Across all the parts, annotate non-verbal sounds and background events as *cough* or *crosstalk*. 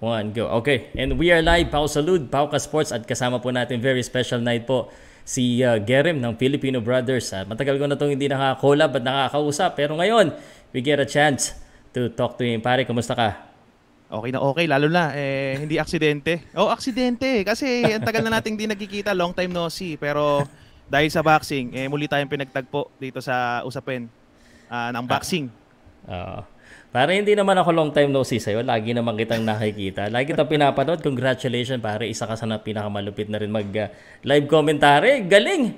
one, go. Okay, and we are live, Pau Salud, Pauka Sports, at kasama po natin very special night po si uh, Gerem ng Filipino Brothers. At matagal ko na itong hindi nakaka-collab at nakakausap, pero ngayon, we get a chance to talk to him. Pare, kumusta ka? Okay na okay, lalo na, eh, hindi aksidente. Oh, aksidente, kasi ang tagal na nating di nagkikita, long time no see. Pero dahil sa boxing, eh, muli tayong pinagtagpo dito sa usapin uh, ng boxing. Oo. Uh, para hindi naman ako long time no see sa'yo. Lagi naman kitang nakikita. Lagi kita pinapanood. Congratulations pare. Isa ka sa na pinakamalupit na rin mag uh, live commentary. Galing!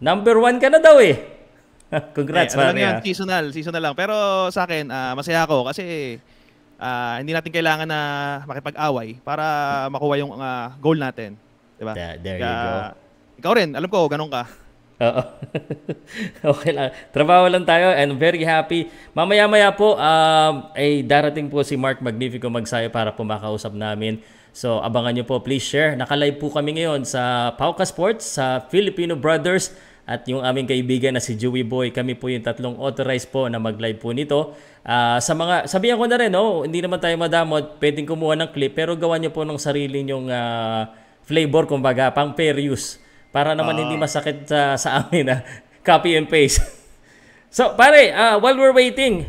Number one ka na daw eh. *laughs* Congrats eh, ano pare. Yan, ah. seasonal, seasonal lang. Pero sa akin, uh, masaya ako kasi uh, hindi natin kailangan na makipag-away para makuha yung uh, goal natin. Diba? There, there you go. Ikaw rin, alam ko, ganun ka. Oo. *laughs* okay lang. Trabaho lang tayo and very happy. Mamaya-maya po um, ay darating po si Mark Magnifico Magsayo para po makausap namin. So abangan nyo po. Please share. Nakalive po kami ngayon sa Pauka Sports, sa Filipino Brothers at yung aming kaibigan na si Joey Boy. Kami po yung tatlong authorized po na mag-live po nito. Uh, sa mga, sabihan ko na rin, no, hindi naman tayo madamot, pwedeng kumuha ng clip, pero gawan nyo po ng sarili nyong uh, flavor, kumbaga, pang fair use para naman uh, hindi masakit sa, sa amin na copy and paste. *laughs* so, pare, uh, while we're waiting,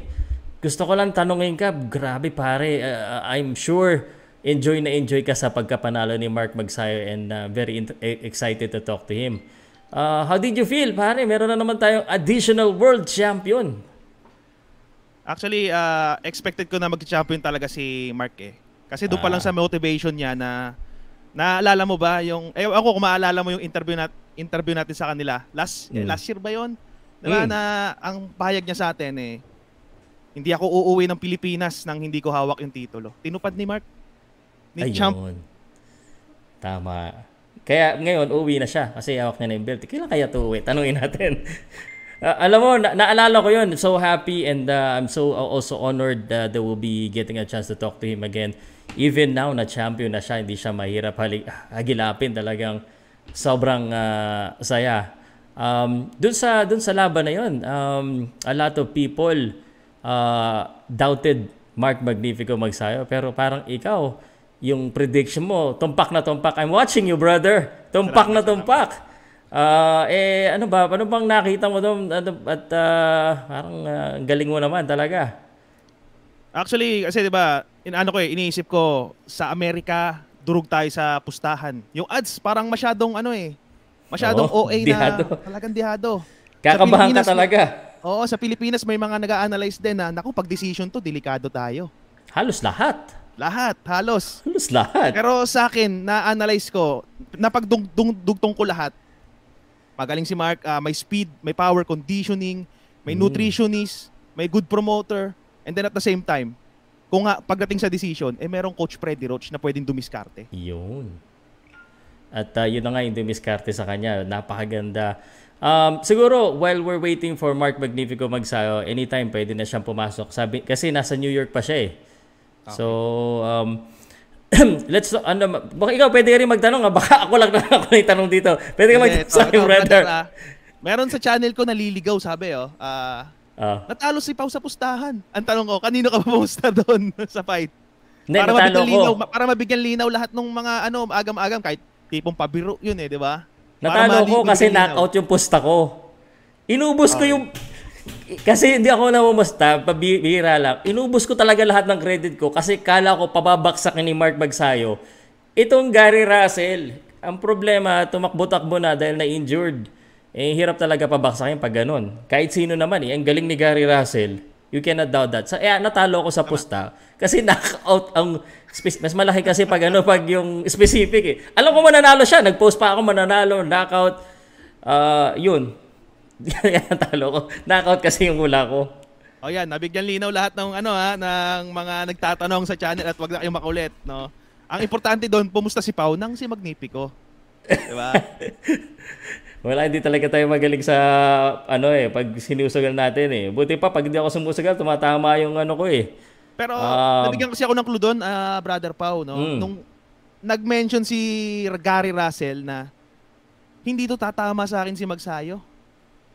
gusto ko lang tanongin ka, grabe pare, uh, I'm sure enjoy na enjoy ka sa pagkapanalo ni Mark Magsayo and uh, very e-, excited to talk to him. Uh, how did you feel, pare? Meron na naman tayong additional world champion. Actually, uh, expected ko na mag-champion talaga si Mark eh. Kasi doon pa lang sa motivation niya na Naalala mo ba yung eh ako kung maalala mo yung interview nat interview natin sa kanila last mm. last year ba yon? Diba mm. na ang pahayag niya sa atin eh hindi ako uuwi ng Pilipinas nang hindi ko hawak yung titulo. Tinupad ni Mark. Ni Ayun. champ. Tama. Kaya ngayon uwi na siya kasi hawak niya na yung belt. Kailan kaya to uwi? Tanungin natin. Uh, *laughs* alam mo, na- naalala ko yun. So happy and uh, I'm so uh, also honored uh, that we'll be getting a chance to talk to him again even now na champion na siya, hindi siya mahirap hali, hagilapin talagang sobrang uh, saya. Um, dun sa dun sa laban na 'yon, um, a lot of people uh, doubted Mark Magnifico magsayo pero parang ikaw yung prediction mo, tumpak na tumpak. I'm watching you, brother. Tumpak na tumpak. Uh, eh ano ba, ano bang nakita mo doon ano, at uh, parang uh, galing mo naman talaga. Actually, kasi 'di ba, in ano ko eh, iniisip ko sa Amerika, durug tayo sa pustahan. Yung ads parang masyadong ano eh, masyadong Oo, OA dihado. na talagang dihado. Kakabahan ka talaga. Oo, sa Pilipinas may mga nag-a-analyze din na naku, pag decision to, delikado tayo. Halos lahat. Lahat, halos. Halos lahat. Pero sa akin, na-analyze ko, napagdugtong ko lahat. Magaling si Mark, uh, may speed, may power conditioning, may mm. nutritionist, may good promoter, And then at the same time, kung nga pagdating sa decision, eh merong coach Freddy Roach na pwedeng dumiskarte. Yun. At uh, yun na nga yung dumiskarte sa kanya. Napakaganda. Um, siguro, while we're waiting for Mark Magnifico magsayo, anytime pwede na siyang pumasok. Sabi, kasi nasa New York pa siya eh. Okay. So, um, let's, ano, baka ikaw pwede rin magtanong ha? Baka ako lang na ako yung tanong dito. Pwede ka magtanong sa akin, brother. Uh, meron sa channel ko naliligaw, sabi oh. Uh, Uh. Natalo si Pau sa pustahan. Ang tanong ko, kanino ka pumusta *laughs* doon sa fight? Hindi, para mabigyan linaw, para mabigyan linaw lahat ng mga ano, agam-agam kahit tipong pabiro 'yun eh, 'di ba? Natalo ko kasi knockout yung pusta ko. Inubos okay. ko yung kasi hindi ako namumusta, pabira lang. Inubos ko talaga lahat ng credit ko kasi kala ko pababaksak ni Mark Bagsayo. Itong Gary Russell, ang problema, tumakbo-takbo na dahil na-injured. Eh, hirap talaga pabaksakin pag ganun. Kahit sino naman eh, ang galing ni Gary Russell, you cannot doubt that. So, eh, natalo ako sa pusta kasi *laughs* knockout ang mas malaki kasi pag ano pag yung specific eh. Alam ko mananalo siya, nag-post pa ako mananalo, knockout. Uh, yun. *laughs* natalo ko. Knockout kasi yung hula ko. O oh, yan, nabigyan linaw lahat ng ano ha, ng mga nagtatanong sa channel at wag na kayong makulit, no. Ang importante doon, pumusta si Pau nang si Magnifico. 'Di ba? *laughs* Wala, hindi talaga tayo magaling sa ano eh, pag sinusugal natin eh. Buti pa, pag hindi ako sumusugal, tumatama yung ano ko eh. Pero um, nabigyan kasi ako ng clue doon, uh, Brother Pau, no? Mm. Nung nag-mention si Gary Russell na hindi to tatama sa akin si Magsayo.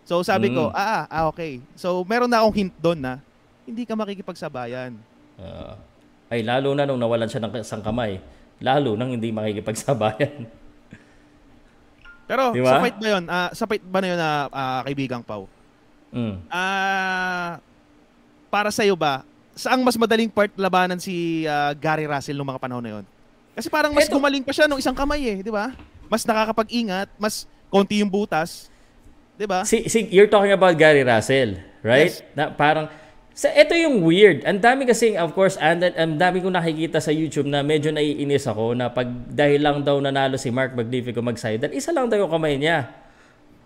So sabi mm. ko, ah, ah, ah, okay. So meron na akong hint doon na hindi ka makikipagsabayan. Uh, Ay lalo na nung nawalan siya ng isang kamay. Lalo nang hindi makikipagsabayan. *laughs* Pero Di sa ba? fight ba 'yon? Ah, sa fight ba na 'yon na ah, kaibigang Pau? Mm. Ah, para sa iyo ba, saang mas madaling part labanan si ah, Gary Russell nung mga panahon na 'yon? Kasi parang mas Eto- gumaling pa siya nung isang kamay eh, 'di ba? Mas nakakapag-ingat, mas konti yung butas, 'di ba? Si, si, you're talking about Gary Russell, right? Yes. Na parang sa ito yung weird. Ang dami kasi of course and ang dami ko nakikita sa YouTube na medyo naiinis ako na pag dahil lang daw nanalo si Mark Magnifico mag-side dahil isa lang daw yung kamay niya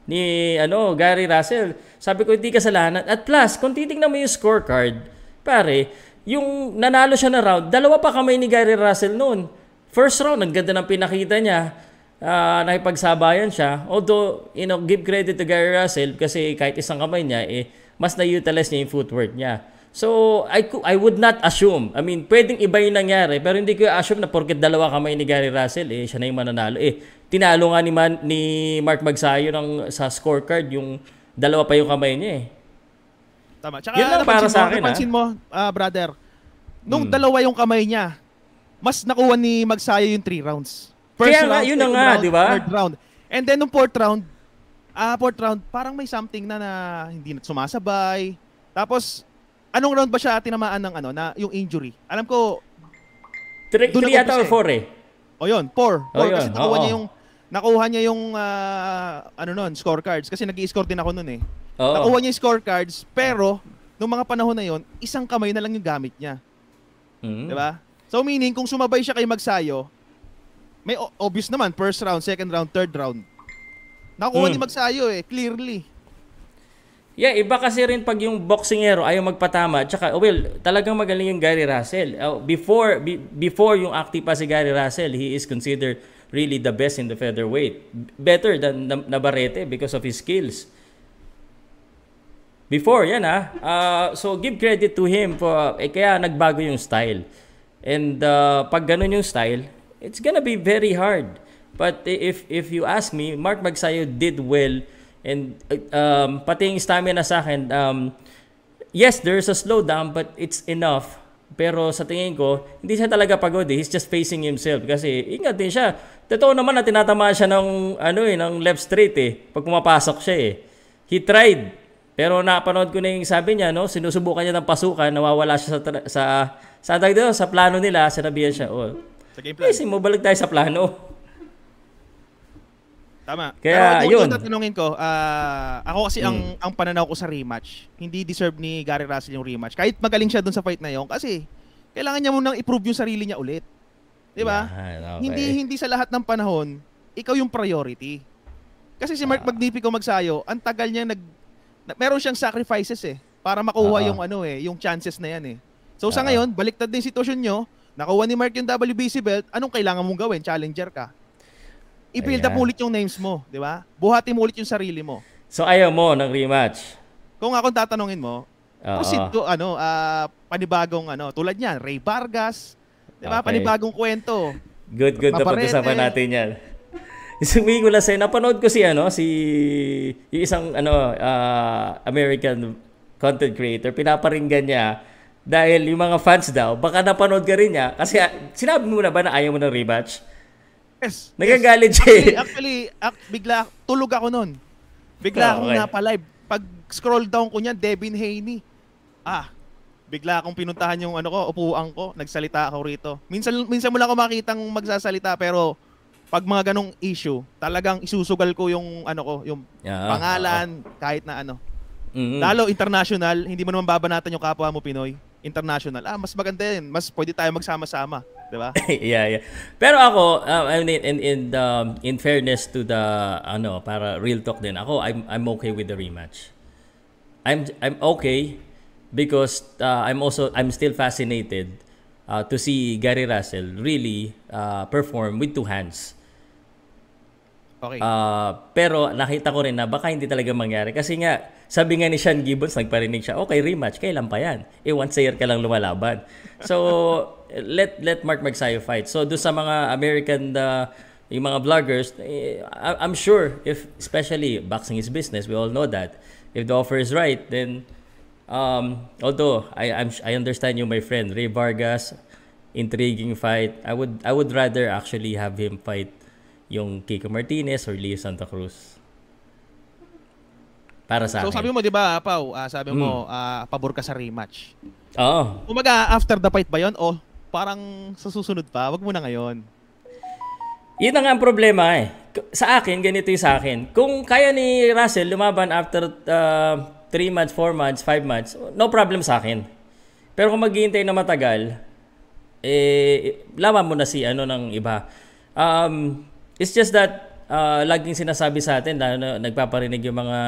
ni ano Gary Russell. Sabi ko hindi kasalanan. At plus, kung titingnan mo yung scorecard, pare, yung nanalo siya na round, dalawa pa kamay ni Gary Russell noon. First round, ang ganda ng pinakita niya. Ah, nakipagsabayan siya. Although, you know, give credit to Gary Russell kasi kahit isang kamay niya, eh, mas na-utilize niya yung footwork niya. So, I, I would not assume. I mean, pwedeng iba yung nangyari, pero hindi ko assume na porket dalawa kamay ni Gary Russell, eh, siya na yung mananalo. Eh, tinalo nga ni, Man, ni Mark Magsayo ng, sa scorecard, yung dalawa pa yung kamay niya eh. Tama. Tsaka Yun lang para sa mo, akin, napansin mo, ah, brother, nung Hmm. dalawa yung kamay niya, mas nakuha ni Magsayo yung three rounds. Kaya nga, yun na nga, round, di ba? Third round. And then nung fourth round, ah fourth round, parang may something na, na hindi na sumasabay. Tapos, anong round ba siya tinamaan ng ano, na yung injury? Alam ko, Doon three yata nag-umpisa or four eh. o yun, four. Oh, Four yun, kasi nakuha oo. niya yung, nakuha niya yung, ah, ano nun, scorecards. Kasi nag score din ako nun eh. Oo. Nakuha niya yung scorecards, pero, nung mga panahon na yon isang kamay na lang yung gamit niya. Mm. Di ba? So meaning, kung sumabay siya kay Magsayo, may obvious naman, first round, second round, third round. Nakuha Mm. ni Magsayo eh, clearly. Yeah, iba kasi rin pag yung boxingero ayaw magpatama. Tsaka, oh, well, talagang magaling yung Gary Russell. Uh, before be- before yung active pa si Gary Russell, he is considered really the best in the featherweight. Better than Na- Navarrete because of his skills. Before, yan ah. Uh, so, give credit to him for, eh, kaya nagbago yung style. And uh, pag ganun yung style, it's gonna be very hard. But if if you ask me, Mark Magsayo did well and um, pati yung stamina sa akin, um, yes, there's a slowdown but it's enough. Pero sa tingin ko, hindi siya talaga pagod eh. He's just facing himself kasi ingat din siya. Totoo naman na tinatamaan siya ng ano eh, ng left straight eh pag pumapasok siya eh. He tried. Pero napanood ko na yung sabi niya, no, sinusubukan niya ng pasukan, nawawala siya sa sa sa, dito, sa plano nila, sinabihan siya, oh, Sa game plan. Ayusin mo, balik tayo sa plano. Tama. Kaya, Pero yun. yun. tatanungin ko, ah, ako kasi ang Mm. ang pananaw ko sa rematch, hindi deserve ni Gary Russell yung rematch. Kahit magaling siya dun sa fight na yon kasi kailangan niya munang i-prove yung sarili niya ulit. 'Di ba? Yan, okay. Hindi hindi sa lahat ng panahon ikaw yung priority. Kasi si Mark Ah. Magnifico magsayo, ang tagal niya nag na, meron siyang sacrifices eh para makuha Oo. yung ano eh, yung chances na yan eh. So sa Oo. ngayon, baliktad din sitwasyon nyo, nakuha ni Mark yung WBC belt, anong kailangan mong gawin? Challenger ka. I-build up ulit yung names mo, di ba? Buhati mo ulit yung sarili mo. So ayaw mo ng rematch. Kung ako tatanungin mo, Oo. proceed ko ano, ah, panibagong ano, tulad niyan, Ray Vargas, di ba? Okay. Panibagong kwento. Good, good na Navarrete. pag-usapan natin yan. Isumi ko lang sa'yo, napanood ko si ano, si yung isang ano, ah, American content creator, pinaparinggan niya dahil yung mga fans daw, baka napanood ka rin niya. Kasi ah, sinabi mo na ba na ayaw mo ng rematch? Yes. Nagagalit siya Actually, actually ak- bigla, tulog ako nun. Bigla Oh, akong okay. napalive. Pag scroll down ko niyan, Devin Haney. Ah, bigla akong pinuntahan yung ano ko, upuan ko, nagsalita ako rito. Minsan minsan mo lang ako makitang magsasalita pero pag mga ganong issue, talagang isusugal ko yung ano ko, yung Yeah, pangalan, kahit na ano. Mm. Lalo international, hindi mo naman babanatan yung kapwa mo Pinoy. International. Ah, mas maganda yun. Mas pwede tayo magsama-sama, 'di ba? *laughs* yeah, yeah. Pero ako, um, I mean, in in um, in fairness to the ano, para real talk din ako, I'm I'm okay with the rematch. I'm I'm okay because uh, I'm also I'm still fascinated uh, to see Gary Russell really uh, perform with two hands. Okay. Uh, pero nakita ko rin na baka hindi talaga mangyari. Kasi nga, sabi nga ni Sean Gibbons, nagparinig siya, okay, rematch, kailan pa yan? Eh, once a year ka lang lumalaban. So, *laughs* let let Mark Magsayo fight. So, do sa mga American, uh, yung mga vloggers, eh, I'm sure, if especially boxing is business, we all know that. If the offer is right, then, um, although I I'm, I understand you, my friend, Ray Vargas, intriguing fight. I would I would rather actually have him fight yung Kiko Martinez or Leo Santa Cruz. Para sa So akin. sabi mo 'di ba, Pau, ah, sabi mo Hmm. ah, pabor ka sa rematch. Oo. Kumaga after the fight ba 'yon o parang sa susunod pa, wag mo na ngayon. Yun na nga ang problema eh. Sa akin, ganito yung sa akin. Kung kaya ni Russell lumaban after 3 months, 4 months, 5 months, no problem sa akin. Pero kung maghihintay na matagal, eh, laban mo na si ano ng iba. Um, it's just that uh, laging sinasabi sa atin, na nagpaparinig yung mga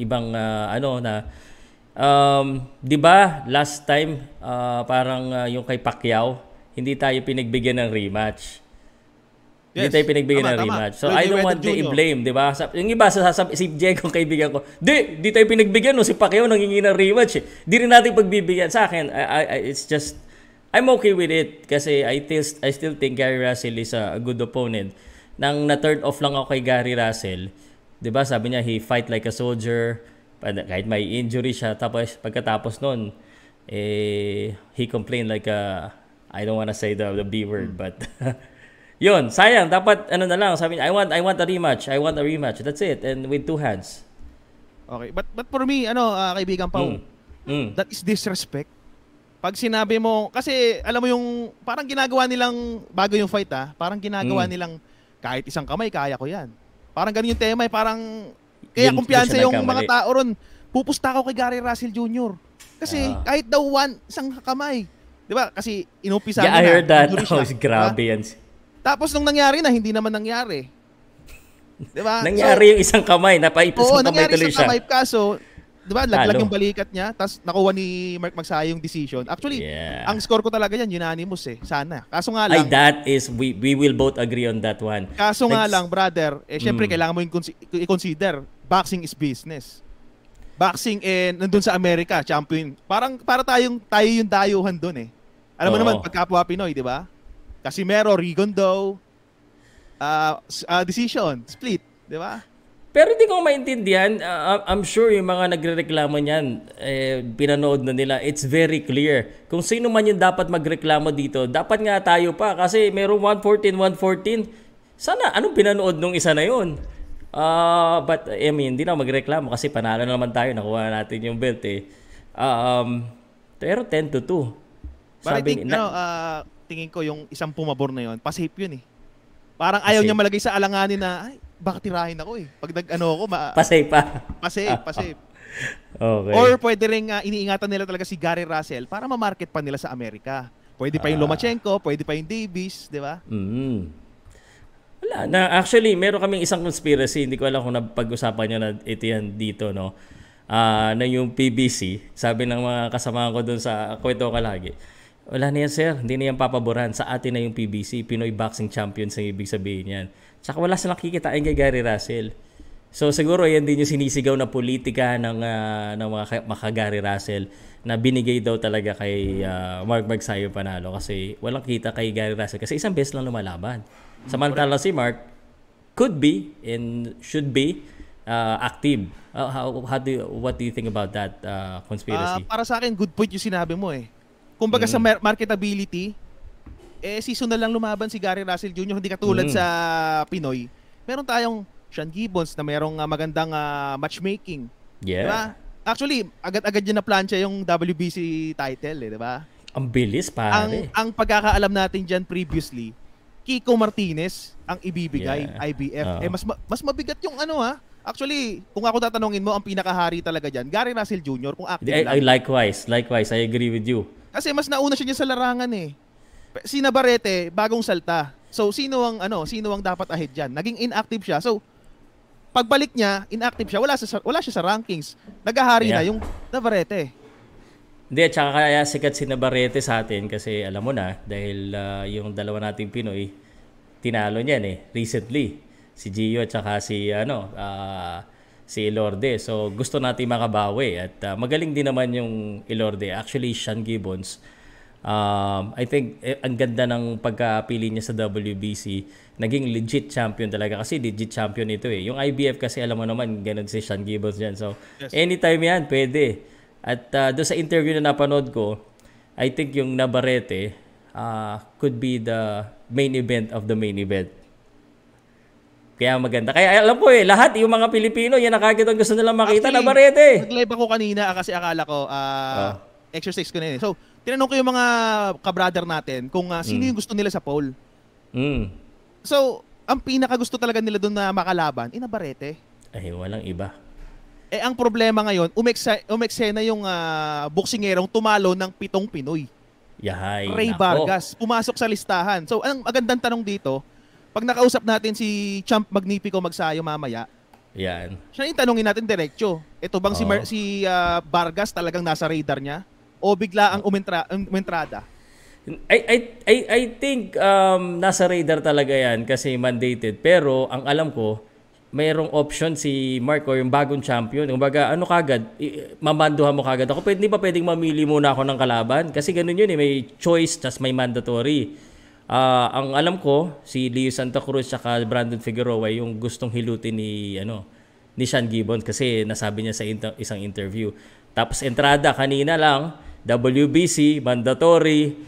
ibang uh, ano na um, 'di ba last time uh, parang uh, yung kay Pacquiao, hindi tayo pinagbigyan ng rematch. Hindi Yes. tayo pinagbigyan Tama, ng tama. rematch. So Floyd I don't want to Jr.. i-blame, 'di ba? Yung iba sasabi si Diego kaibigan ko, "Di, di tayo pinagbigyan no si Pacquiao nangingi ng rematch." Eh. Di rin natin pagbibigyan sa akin. I, I, it's just I'm okay with it kasi I still I still think Gary Russell is a good opponent. Nang na-turn off lang ako kay Gary Russell, 'di ba? Sabi niya he fight like a soldier kahit may injury siya tapos pagkatapos noon eh he complained like a I don't want to say the the B word but *laughs* Yun, sayang. Dapat, ano na lang, sabi niya, I want, I want a rematch. I want a rematch. That's it. And with two hands. Okay, but but for me, ano, ah, kaibigan Pau, Mm. Mm. that is disrespect. Pag sinabi mo, kasi alam mo yung, parang ginagawa nilang, bago yung fight ah, parang ginagawa Mm. nilang, kahit isang kamay, kaya ko yan. Parang ganun yung tema eh, parang, kaya Yun- kumpiyansa yung mga tao ron, pupusta ako kay Gary Russell Jr. Kasi Ah. kahit daw one, isang kamay. Di ba? Kasi inumpisa Yeah, I niya na, heard that. Oh, siya, grabe yan. Tapos nung nangyari na, hindi naman nangyari. Di ba? *laughs* Nangyari yung isang kamay. Napaipis Oo, ang kamay nangyari tuloy siya. kamay kaso, 'di ba? Laglag yung balikat niya, tapos nakuha ni Mark Magsaya yung decision. Actually, Yeah. ang score ko talaga yan unanimous eh. Sana. Kaso nga Ay, lang, that is, we, we will both agree on that one. kaso nga Next. lang, brother, eh syempre Mm. kailangan mo i-consider, boxing is business. Boxing eh nandun sa Amerika, champion. Parang para tayong tayo yung dayuhan doon eh. Alam mo Oo. naman pagkapwa Pinoy, 'di ba? Casimero, Rigondo, ah s- ah, decision, split, 'di ba? Pero hindi ko maintindihan. Uh, I'm sure yung mga nagrereklamo niyan, eh, pinanood na nila. It's very clear. Kung sino man yung dapat magreklamo dito, dapat nga tayo pa. Kasi merong 114, 114. Sana, anong pinanood nung isa na yun? Uh, but, I mean, hindi na magreklamo kasi panalo na naman tayo. Nakuha natin yung belt eh. Um, pero 10 to 2. But I Sabi, think, na- ano, ah, tingin ko yung isang pumabor na yon, pasafe yun eh. Parang ayaw Pasafe. niya malagay sa alanganin na, ay, baka tirahin ako eh. Pag nag, ano ako, ma- pasay pa. pasafe, *laughs* pasafe. Okay. Or pwede rin ah, iniingatan nila talaga si Gary Russell para ma-market pa nila sa Amerika. Pwede pa yung Ah. Lomachenko, pwede pa yung Davis, di ba? Mm. Wala na. Actually, meron kaming isang conspiracy. Hindi ko alam kung napag-usapan nyo na ito yan dito, no? Ah, na yung PBC, sabi ng mga kasama ko doon sa kwento ko lagi. Wala na yan, sir. Hindi na yan papaboran. Sa atin na yung PBC. Pinoy Boxing Champions ang ibig sabihin yan. Tsaka wala silang kikitain kay Gary Russell. So siguro yan din yung sinisigaw na politika ng, ah, ng mga ka- mga Gary Russell na binigay daw talaga kay ah, Mark Magsayo Panalo kasi walang kita kay Gary Russell kasi isang beses lang lumalaban. Samantala si Mark could be and should be uh, active. Uh, how, how do you, what do you think about that uh, conspiracy? para sa akin, good point yung sinabi mo eh. Kumbaga Mm. sa mar- marketability, eh seasonal lang lumaban si Gary Russell Jr. Hindi katulad Mm. sa Pinoy. Meron tayong Sean Gibbons na merong ah, magandang ah, matchmaking. yeah. Di ba? Actually, agad-agad niya na plancha yung WBC title eh, di ba? Ang bilis Ang pare. ang pagkakaalam natin diyan previously, Kiko Martinez ang ibibigay Yeah. IBF. Oo. Eh mas ma- mas mabigat yung ano ha. Actually, kung ako tatanungin mo, ang pinakahari talaga diyan, Gary Russell Jr. kung active I, I, lang. likewise, likewise, I agree with you. Kasi mas nauna siya sa larangan eh. Si Navarrete, bagong salta. So sino ang ano, sino ang dapat ahead diyan? Naging inactive siya. So pagbalik niya, inactive siya, wala sa wala siya sa rankings. Nagahari na Yeah. yung Navarrete. Hindi, at saka kaya sikat si Navarrete sa atin kasi alam mo na, dahil ah, yung dalawa nating Pinoy, tinalo niyan eh, recently. Si Gio at saka si, ano, ah, si Ilorde. So, gusto natin makabawi. At ah, magaling din naman yung Ilorde. Actually, Sean Gibbons. Um, I think eh, ang ganda ng pagkapili niya sa WBC. Naging legit champion talaga kasi legit champion ito eh. Yung IBF kasi alam mo naman, ganun si Sean Gibbons dyan. So, Yes. anytime yan, pwede. At uh, doon sa interview na napanood ko, I think yung Navarrete, uh, could be the main event of the main event. Kaya maganda. Kaya alam ko eh, lahat yung mga Pilipino, yan ang kagad ang gusto nilang makita Actually, na Barete. Nag-live ako kanina kasi akala ko uh, oh. Exercise ko na yun. So, tinanong ko yung mga kabrother natin kung uh, sino mm. yung gusto nila sa poll. Mm. So, ang pinaka gusto talaga nila doon na makalaban, ina Barete. Ay, walang iba. Eh, ang problema ngayon, umekse, umeksena yung uh, boksingerong tumalo ng pitong Pinoy. Yahay. Ray nako. Vargas, pumasok sa listahan. So, ang magandang tanong dito, pag nakausap natin si Champ Magnifico Magsayo mamaya, yan. Siya yung tanongin natin diretso. Ito bang oh. si Mar- si uh, Vargas talagang nasa radar niya o bigla ang umentra- umentrada? I I I I think um, nasa radar talaga 'yan kasi mandated pero ang alam ko mayroong option si Mark o yung bagong champion. Kumbaga, ano kagad, mamanduhan mo kagad ako. Pwede, ba pwedeng mamili muna ako ng kalaban? Kasi ganun yun eh, may choice, tas may mandatory. Uh, ang alam ko, si Leo Santa Cruz at Brandon Figueroa yung gustong hilutin ni ano ni Sean Gibbons kasi nasabi niya sa inter- isang interview. Tapos entrada kanina lang, WBC, mandatory.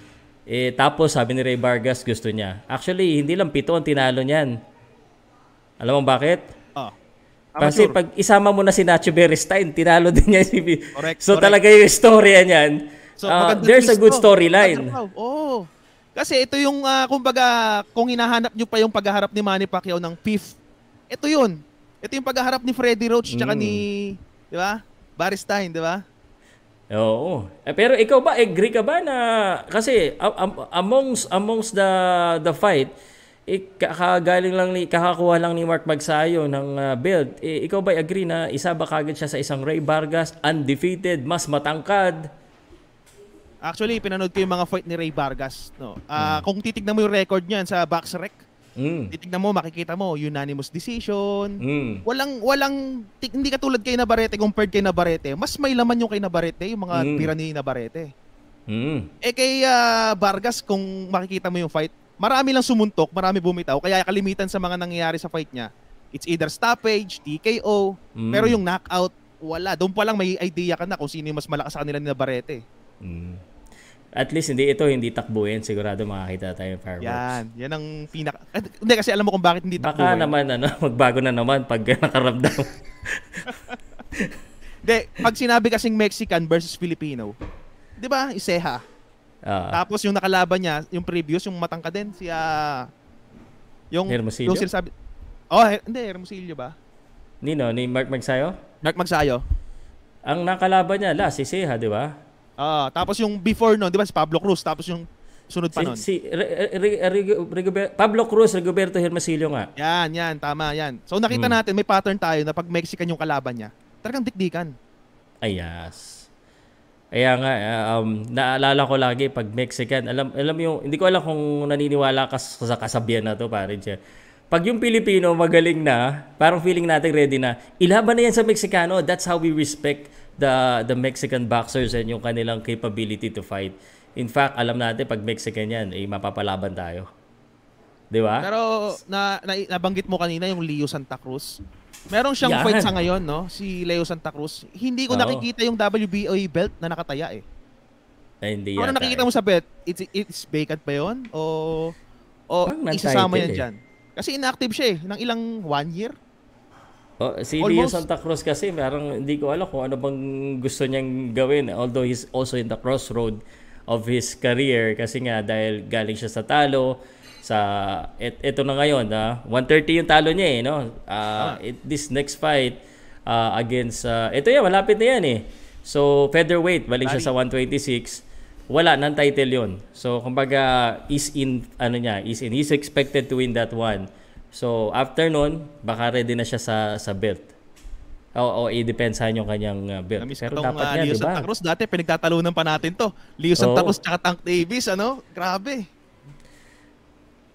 Eh, tapos sabi ni Ray Vargas gusto niya. Actually, hindi lang pito ang tinalo niyan. Alam mo bakit? Oh. Kasi sure. pag isama mo na si Nacho Beristain, tinalo din niya si Correct, So correct. talaga yung storya niyan. So, uh, there's a good storyline. Oh. Kasi ito yung, uh, kumbaga, kung hinahanap nyo pa yung paghaharap ni Manny Pacquiao ng fifth, ito yun. Ito yung paghaharap ni Freddie Roach tsaka mm. ni, di ba? Barry Stein, di ba? Oo. Eh, pero ikaw ba, agree ka ba na, kasi um, amongst, amongst the, the fight, eh, kakagaling lang ni, kakakuha lang ni Mark Magsayo ng uh, belt. Eh, ikaw ba agree na isa ba kagad siya sa isang Ray Vargas, undefeated, mas matangkad, Actually, pinanood ko yung mga fight ni Ray Vargas. No? Uh, mm. Kung titignan mo yung record niyan sa BoxRec, mm. titignan mo, makikita mo, unanimous decision. Mm. Walang, walang, hindi katulad kay Navarrete compared kay Navarrete. Mas may laman yung kay Navarrete, yung mga mm. tira ni Navarrete. Mm. Eh kay uh, Vargas, kung makikita mo yung fight, marami lang sumuntok, marami bumitaw. Kaya kalimitan sa mga nangyayari sa fight niya, it's either stoppage, TKO, mm. pero yung knockout, wala. Doon pa lang may idea ka na kung sino yung mas malakas sa kanila ni Navarrete. Mm. At least hindi ito hindi takbuhin, sigurado makakita tayo ng fireworks. Yan, yan ang pinaka Hindi kasi alam mo kung bakit hindi takbuhin. Baka naman ano, *laughs* magbago na naman pag *laughs* nakaramdam. *laughs* Hindi, pag sinabi kasing Mexican versus Filipino, 'di ba? Iseha. Uh, Tapos yung nakalaban niya, yung previous, yung matangka din, si uh, yung Hermosillo? Yung sinasabi, Oh, hindi, Hermosillo ba? Nino, ni Mark Magsayo? Mark Magsayo. Ang nakalaban niya, la, si Seha, di ba? Ah, tapos yung before noon, 'di ba si Pablo Cruz, tapos yung sunod pa si, noon. Si Pablo Cruz, Rigoberto Hermosillo nga. Yan, yan, tama yan. So nakita hmm. natin may pattern tayo na pag Mexican yung kalaban niya, talagang dikdikan. Ayas. Kaya nga um, naalala ko lagi pag Mexican, alam alam yung hindi ko alam kung naniniwala ka sa kasabihan na to, pare. Pag yung Pilipino magaling na, parang feeling natin ready na, ilaban na yan sa Meksikano. That's how we respect the the Mexican boxers and yung kanilang capability to fight. In fact, alam natin pag Mexican yan, eh, mapapalaban tayo. Di ba? Pero na, na, nabanggit mo kanina yung Leo Santa Cruz. Meron siyang yan. fight sa ngayon, no? Si Leo Santa Cruz. Hindi ko Oo. nakikita yung WBO belt na nakataya eh. Ay, hindi ano nakikita mo sa belt? It's, it's vacant ba yun? O, o isasama yan eh. dyan? Kasi inactive siya eh. Nang ilang one year? Oh, si Almost. Leo Santa Cruz kasi parang hindi ko alam kung ano bang gusto niyang gawin although he's also in the crossroad of his career kasi nga dahil galing siya sa talo sa et, ito na ngayon ah 130 yung talo niya eh no? Uh, it, this next fight uh, against uh, ito yan malapit na yan eh. So featherweight balik siya sa 126 wala nang title yon so kumbaga is in ano niya is in he's expected to win that one So, after nun, baka ready na siya sa sa belt. O, o i-depensahan yung kanyang uh, belt. Namiss Pero dapat uh, Leo diba? Santa Cruz, dati pinagtatalunan pa natin to. Leo Santa Cruz tsaka Tank Davis, ano? Grabe.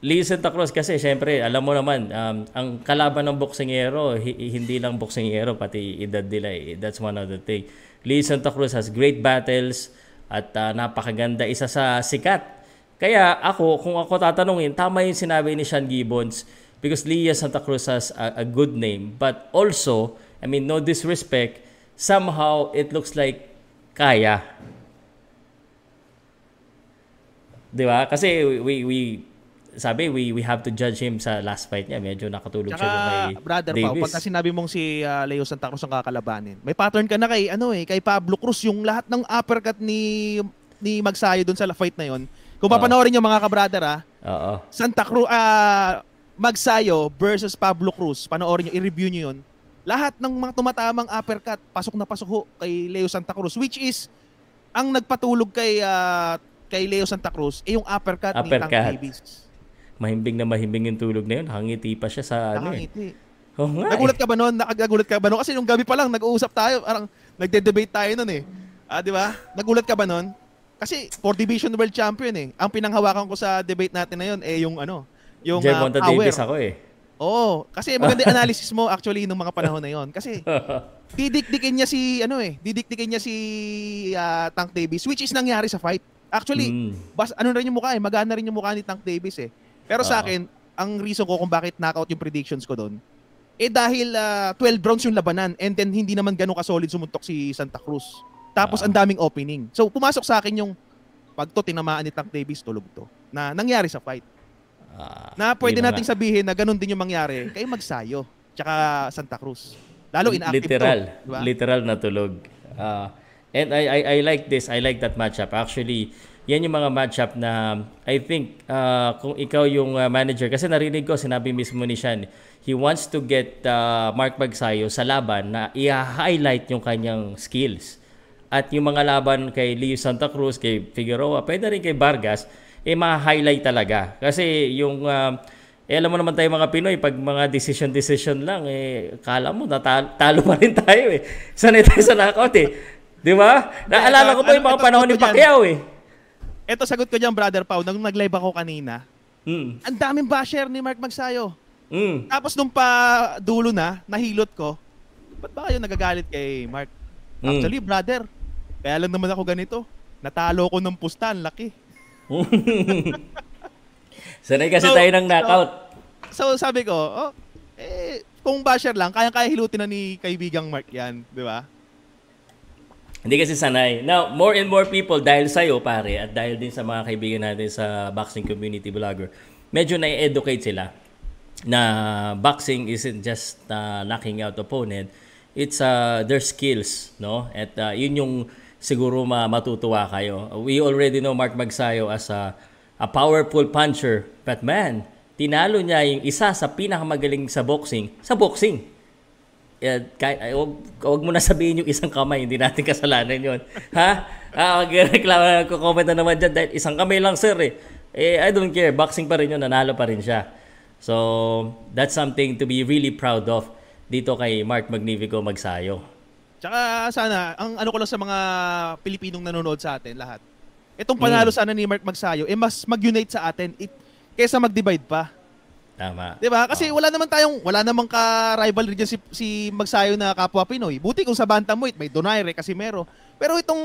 Leo Santa Cruz kasi syempre, alam mo naman, um, ang kalaban ng boksingero, hindi lang boksingero, pati edad nila. Eh. That's one of the thing. Leo Santa Cruz has great battles at uh, napakaganda. Isa sa sikat. Kaya ako, kung ako tatanungin, tama yung sinabi ni Sean Gibbons, because Leah Santa Cruz has a, a good name. But also, I mean, no disrespect, somehow it looks like kaya. 'Di ba? Kasi we we sabi we we have to judge him sa last fight niya. Medyo nakatulog Tsaka, siya doon kay brother Davis. Pao, pagka sinabi mong si ah, Leo Santa Cruz ang kakalabanin, may pattern ka na kay ano eh, kay Pablo Cruz yung lahat ng uppercut ni ni Magsayo doon sa fight na yon. Kung Oo. papanoorin niyo mga kabrother ah, Oo. Santa Cruz ah Magsayo versus Pablo Cruz, panoorin niyo, i-review niyo 'yon. Lahat ng mga tumatamang uppercut, pasok na pasok ho kay Leo Santa Cruz which is ang nagpatulog kay ah, kay Leo Santa Cruz eh yung uppercut, ni Tank Uppercut. Davis. Mahimbing na mahimbing yung tulog na yun. Nakangiti pa siya sa ano eh. Oo nga Nagulat eh. ka ba noon? Nakagulat ka ba noon? Kasi nung gabi pa lang nag-uusap tayo, parang nagde-debate tayo noon eh. Ah, di ba? Nagulat ka ba noon? Kasi for division world champion eh. Ang pinanghawakan ko sa debate natin na yun eh yung ano, yung ah, Gervonta power. Davis ako eh. Oo, kasi maganda analysis mo actually nung mga panahon na yon. Kasi *laughs* didikdikin niya si ano eh, didikdikin niya si ah, Tank Davis which is nangyari sa fight. Actually, Mm. bas ano rin yung mukha eh, magana rin yung mukha ni Tank Davis eh. Pero sa Oo. akin, ang reason ko kung bakit knockout yung predictions ko doon, eh dahil ah, 12 rounds yung labanan and then hindi naman ganun ka-solid sumuntok si Santa Cruz. Tapos Oo. ang daming opening. So pumasok sa akin yung pag to tinamaan ni Tank Davis, tulog to. Na nangyari sa fight. Ah, Na pwede na nating sabihin na ganun din yung mangyari kay Magsayo tsaka Santa Cruz. Lalo inactive literal to. Diba? literal na tulog Ah, and I, I I like this I like that matchup actually yan yung mga matchup na I think ah, kung ikaw yung ah, manager kasi narinig ko sinabi mismo ni Sean he wants to get ah, Mark Magsayo sa laban na i-highlight yung kanyang skills at yung mga laban kay Leo Santa Cruz kay Figueroa pwede rin kay Vargas eh ma-highlight talaga kasi yung ah, eh, alam mo naman tayo mga Pinoy, pag mga decision-decision lang, eh, kala mo, natalo talo pa rin tayo eh. *laughs* Sanay tayo sa knockout eh. Di ba? Naalala ko pa yung mga ito- panahon ni ito dyan. Pacquiao eh. Eto sagot ko diyan, brother Pau, nung nag-live ako kanina. Mm. Ang daming basher ni Mark Magsayo. Mm. Tapos nung pa dulo na, nahilot ko, ba't ba kayo nagagalit kay Mark? Mm. Actually, brother, kaya lang naman ako ganito. Natalo ko ng pusta, ang laki. *laughs* Sanay kasi So- tayo ng knockout. So sabi ko, oh, eh, kung basher lang, kaya-kaya hilutin na ni kaibigang Mark yan, di ba? Hindi kasi sanay. Now, more and more people dahil sa'yo, pare, at dahil din sa mga kaibigan natin sa boxing community vlogger, medyo na-educate sila na boxing isn't just uh, knocking out opponent. It's uh, their skills, no? At uh, yun yung siguro ma- matutuwa kayo. We already know Mark Magsayo as a, a powerful puncher. But man, tinalo niya yung isa sa pinakamagaling sa boxing, sa boxing. Yeah, kahit, wag, wag mo na sabihin yung isang kamay, hindi natin *laughs* kasalanan yon Ha? Ah, magreklamo, nagko-comment na naman dyan dahil isang kamay lang sir eh. Eh, I don't care, boxing pa rin yun, nanalo pa rin siya. So, that's something to be really proud of dito kay Mark Magnifico Magsayo. Tsaka sana, ang ano ko lang sa mga Pilipinong nanonood sa atin, lahat. Itong panalo Mm. sana ni Mark Magsayo, eh mas mag-unite sa atin it, kesa mag-divide pa. Tama. 'Di ba? Kasi wala naman tayong wala namang ka-rivalry diyan si, si Magsayo na kapwa Pinoy. Buti kung sa bantamweight may Donaire, Casimero. Pero itong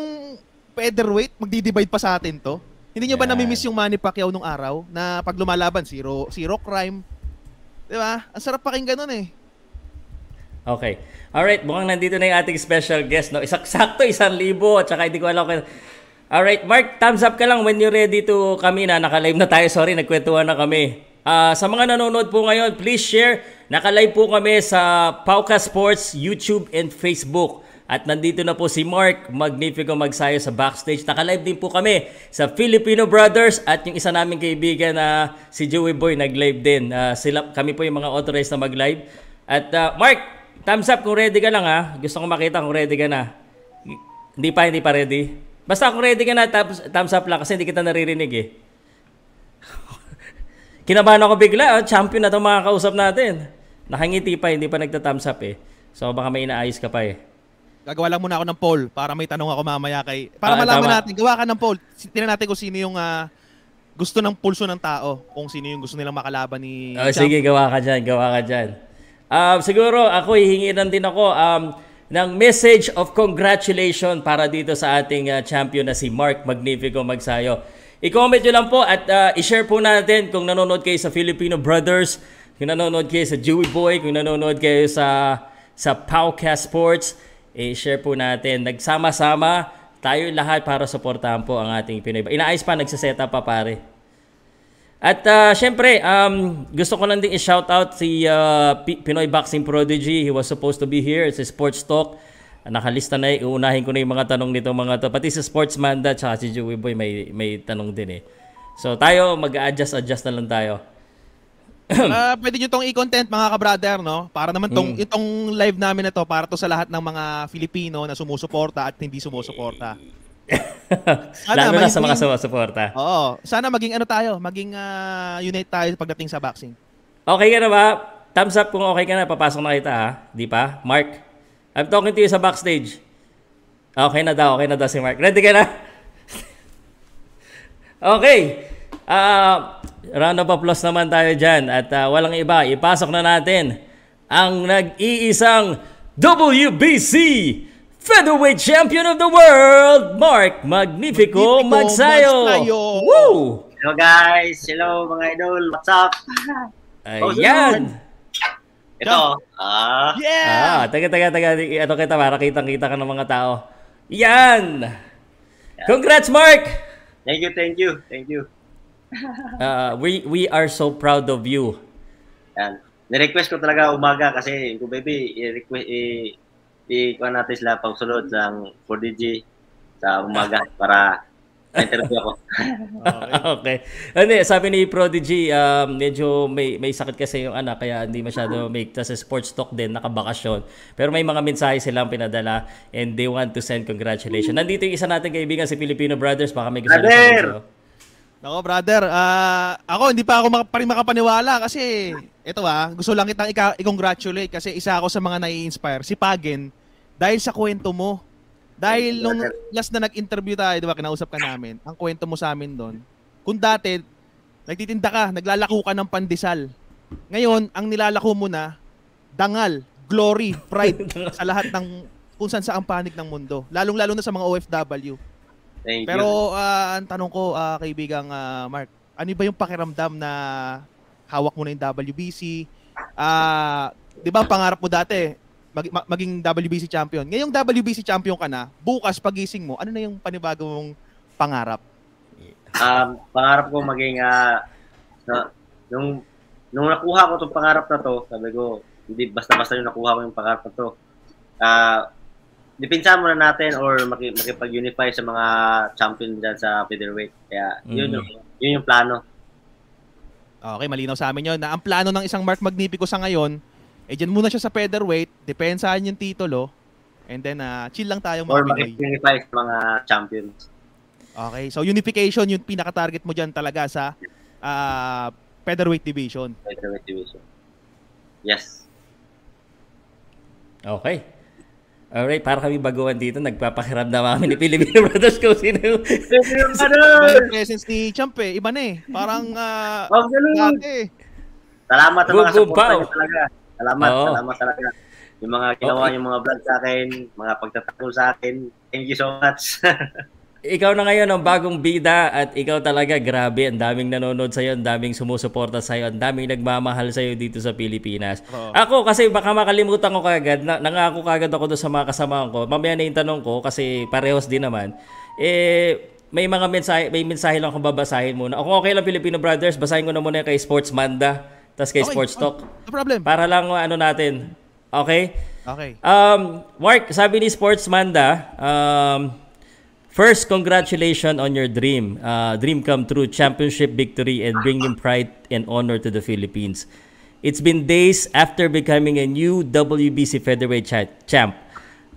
featherweight, magdi-divide pa sa atin 'to. Hindi niyo ba nami-miss yung Manny Pacquiao nung araw na pag lumalaban si Ro, si Rock Crime? 'Di ba? Ang sarap pakinggan nun eh. Okay. Alright, mukhang nandito na yung ating special guest. No? Isak sakto, isang libo. At saka hindi ko alam kung... Alright, Mark, thumbs up ka lang when you're ready to kami na. Naka-live na tayo. Sorry, nagkwentuhan na kami. Ah, sa mga nanonood po ngayon, please share. Naka-live po kami sa Pauka Sports, YouTube, and Facebook. At nandito na po si Mark Magnifico Magsayo sa backstage. Naka-live din po kami sa Filipino Brothers at yung isa naming kaibigan na si Joey Boy nag-live din. Ah, sila, kami po yung mga authorized na mag-live. At ah, Mark, thumbs up kung ready ka lang ha. Gusto ko makita kung ready ka na. Hindi pa, hindi pa ready. Basta kung ready ka na, thumbs, thumbs up lang kasi hindi kita naririnig eh. *laughs* Kinabahan ako bigla, oh, champion na itong mga kausap natin. Nakangiti pa, hindi pa nagta-thumbs up eh. So baka may inaayos ka pa eh. Gagawa lang muna ako ng poll para may tanong ako mamaya kay para Ah, malaman tama. natin. Gawa ka ng poll. Tingnan natin kung sino yung ah, gusto ng pulso ng tao, kung sino yung gusto nilang makalaban ni Oh, Champ. sige, gawa ka dyan, gawa ka dyan. Um, siguro, ako, hihinginan din ako um, ng message of congratulation para dito sa ating uh, champion na si Mark Magnifico Magsayo. I-comment nyo lang po at uh, i-share po natin kung nanonood kayo sa Filipino Brothers, kung nanonood kayo sa Joey Boy, kung nanonood kayo sa sa Paucast Sports, i-share po natin. Nagsama-sama tayo lahat para suportahan po ang ating Pinoy. Inaayos pa, nagsiset up pa pare. At uh, syempre, um, gusto ko lang din i-shout out si uh, P- Pinoy Boxing Prodigy. He was supposed to be here. It's a sports talk. Nakalista na, uunahin ko na yung mga tanong nito mga to. Pati si Sportsman da, tsaka si Joey Boy may, may tanong din eh. So tayo, mag-adjust, adjust na lang tayo. uh, *clears throat* pwede nyo tong i-content mga ka-brother, no? Para naman tong, mm. itong live namin na to, para to sa lahat ng mga Filipino na sumusuporta at hindi sumusuporta. *laughs* *laughs* sana, Lalo na sa mga sumusuporta. Oo. Sana maging ano tayo, maging uh, unite tayo pagdating sa boxing. Okay ka na ba? Thumbs up kung okay ka na, papasok na kita ha. Di pa? Mark, I'm talking to you sa backstage. Okay na daw, okay na daw si Mark. Ready ka na? *laughs* okay. Uh, round of applause naman tayo dyan. At uh, walang iba, ipasok na natin ang nag-iisang WBC Featherweight Champion of the World, Mark Magnifico, Magnifico Magsayo. Magsayo. Woo! Hello guys! Hello mga idol! What's up? Ayan! Ito. Ah. Yeah! Ah, taga, taga, taga. Ano kita para kitang-kita ka ng mga tao. Yan! Congrats, Mark! Thank you, thank you, thank you uh, *laughs* we we are so proud of you. Yan. Ni-request ko talaga umaga kasi ko baby, i-request i i-kuha natin sila pang sunod ng 4DG sa umaga para interview ako. *laughs* okay. Ano, sabi ni Prodigy, um, medyo may may sakit kasi yung anak kaya hindi masyado make sa sports talk din, nakabakasyon. Pero may mga mensahe silang pinadala and they want to send congratulations. Nandito yung isa nating kaibigan si Filipino Brothers, baka may gusto sabihin Nako brother, uh, ako hindi pa ako mak- pa rin makapaniwala kasi ito ah, gusto lang kitang i-congratulate kasi isa ako sa mga nai-inspire. Si Pagen, dahil sa kwento mo. Dahil nung last na nag-interview tayo, di ba, kinausap ka namin, ang kwento mo sa amin doon, kung dati, nagtitinda ka, naglalako ka ng pandesal. Ngayon, ang nilalako mo na, dangal, glory, pride *laughs* sa lahat ng kung saan sa ang panig ng mundo. Lalong-lalo na sa mga OFW. Thank Pero uh, ang tanong ko, uh, kaibigang uh, Mark, ano ba yung pakiramdam na hawak mo na yung WBC? Uh, 'Di ba pangarap mo dati mag- maging WBC champion. Ngayong WBC champion ka na, bukas pagising mo, ano na yung panibago mong pangarap? Um, pangarap ko maging uh, na, nung nung nakuha ko tong pangarap na to, sabi ko, hindi basta-basta yung nakuha ko yung pangarap na to. Uh, dipinsa muna natin or makipag-unify sa mga champion dyan sa featherweight. Kaya yun, mm. yung, yun yung plano. Okay, malinaw sa amin yun. Na ang plano ng isang Mark Magnifico sa ngayon, eh dyan muna siya sa featherweight, depensahan yung titulo, and then uh, chill lang tayo mga Or makipag-unify sa mga champions. Okay, so unification yung pinaka-target mo dyan talaga sa uh, featherweight division. Featherweight division. Yes. Okay. Alright, para kami baguhan dito, nagpapakiramdam kami ni Filipino Brothers ko sino yung... Iba yung presence ni Champ eh. Iba na eh. Parang uh, oh. Salamat sa mga supporter talaga. Salamat, oh. salamat talaga. Yung mga ginawa okay. yung mga vlog sa akin, mga pagtatanggol sa akin. Thank you so much. *laughs* ikaw na ngayon ang bagong bida at ikaw talaga grabe, ang daming nanonood sa iyo, ang daming sumusuporta sa iyo, ang daming nagmamahal sa iyo dito sa Pilipinas. Oh. Ako kasi baka makalimutan ko kagad, na, nangako kagad ako doon sa mga kasamahan ko. Mamaya na yung tanong ko kasi parehas din naman. Eh may mga mensahe, may mensahe lang akong babasahin muna. Kung okay lang Filipino Brothers, basahin ko na muna kay Sports Manda, tapos kay okay. Sports Talk. No problem. Para lang ano natin. Okay? Okay. Um, Mark, sabi ni Sports Manda, um, First, congratulations on your dream. Uh, dream come true, championship victory and bringing pride and honor to the Philippines. It's been days after becoming a new WBC featherweight champ.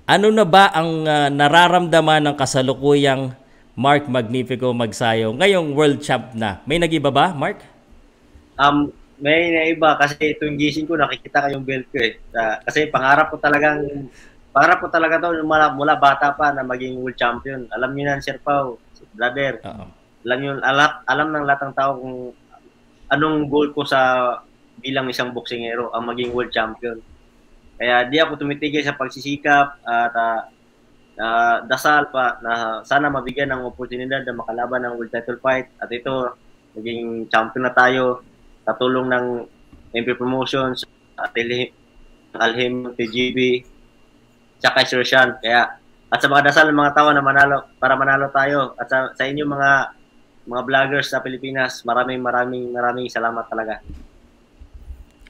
Ano na ba ang uh, nararamdaman ng kasalukuyang Mark Magnifico Magsayo ngayong world champ na? May nagiba ba, Mark? Um, may naiba kasi tuwing gising ko nakikita ko yung belt ko eh. Uh, kasi pangarap ko talagang para po talaga to mula, mula bata pa na maging world champion. Alam niyo na Sir Pau, brother. Uh-huh. Alam niyo alam, alam ng lahat ng tao kung anong goal ko sa bilang isang boksingero ang maging world champion. Kaya di ako tumitigil sa pagsisikap at uh, uh, dasal pa na sana mabigyan ng oportunidad na makalaban ng world title fight at ito naging champion na tayo sa tulong ng MP Promotions at Alhim TGB tsaka Sir Sean. Kaya At sa mga dasal ng mga tao na manalo, para manalo tayo. At sa, sa inyo mga mga vloggers sa Pilipinas, maraming maraming maraming salamat talaga.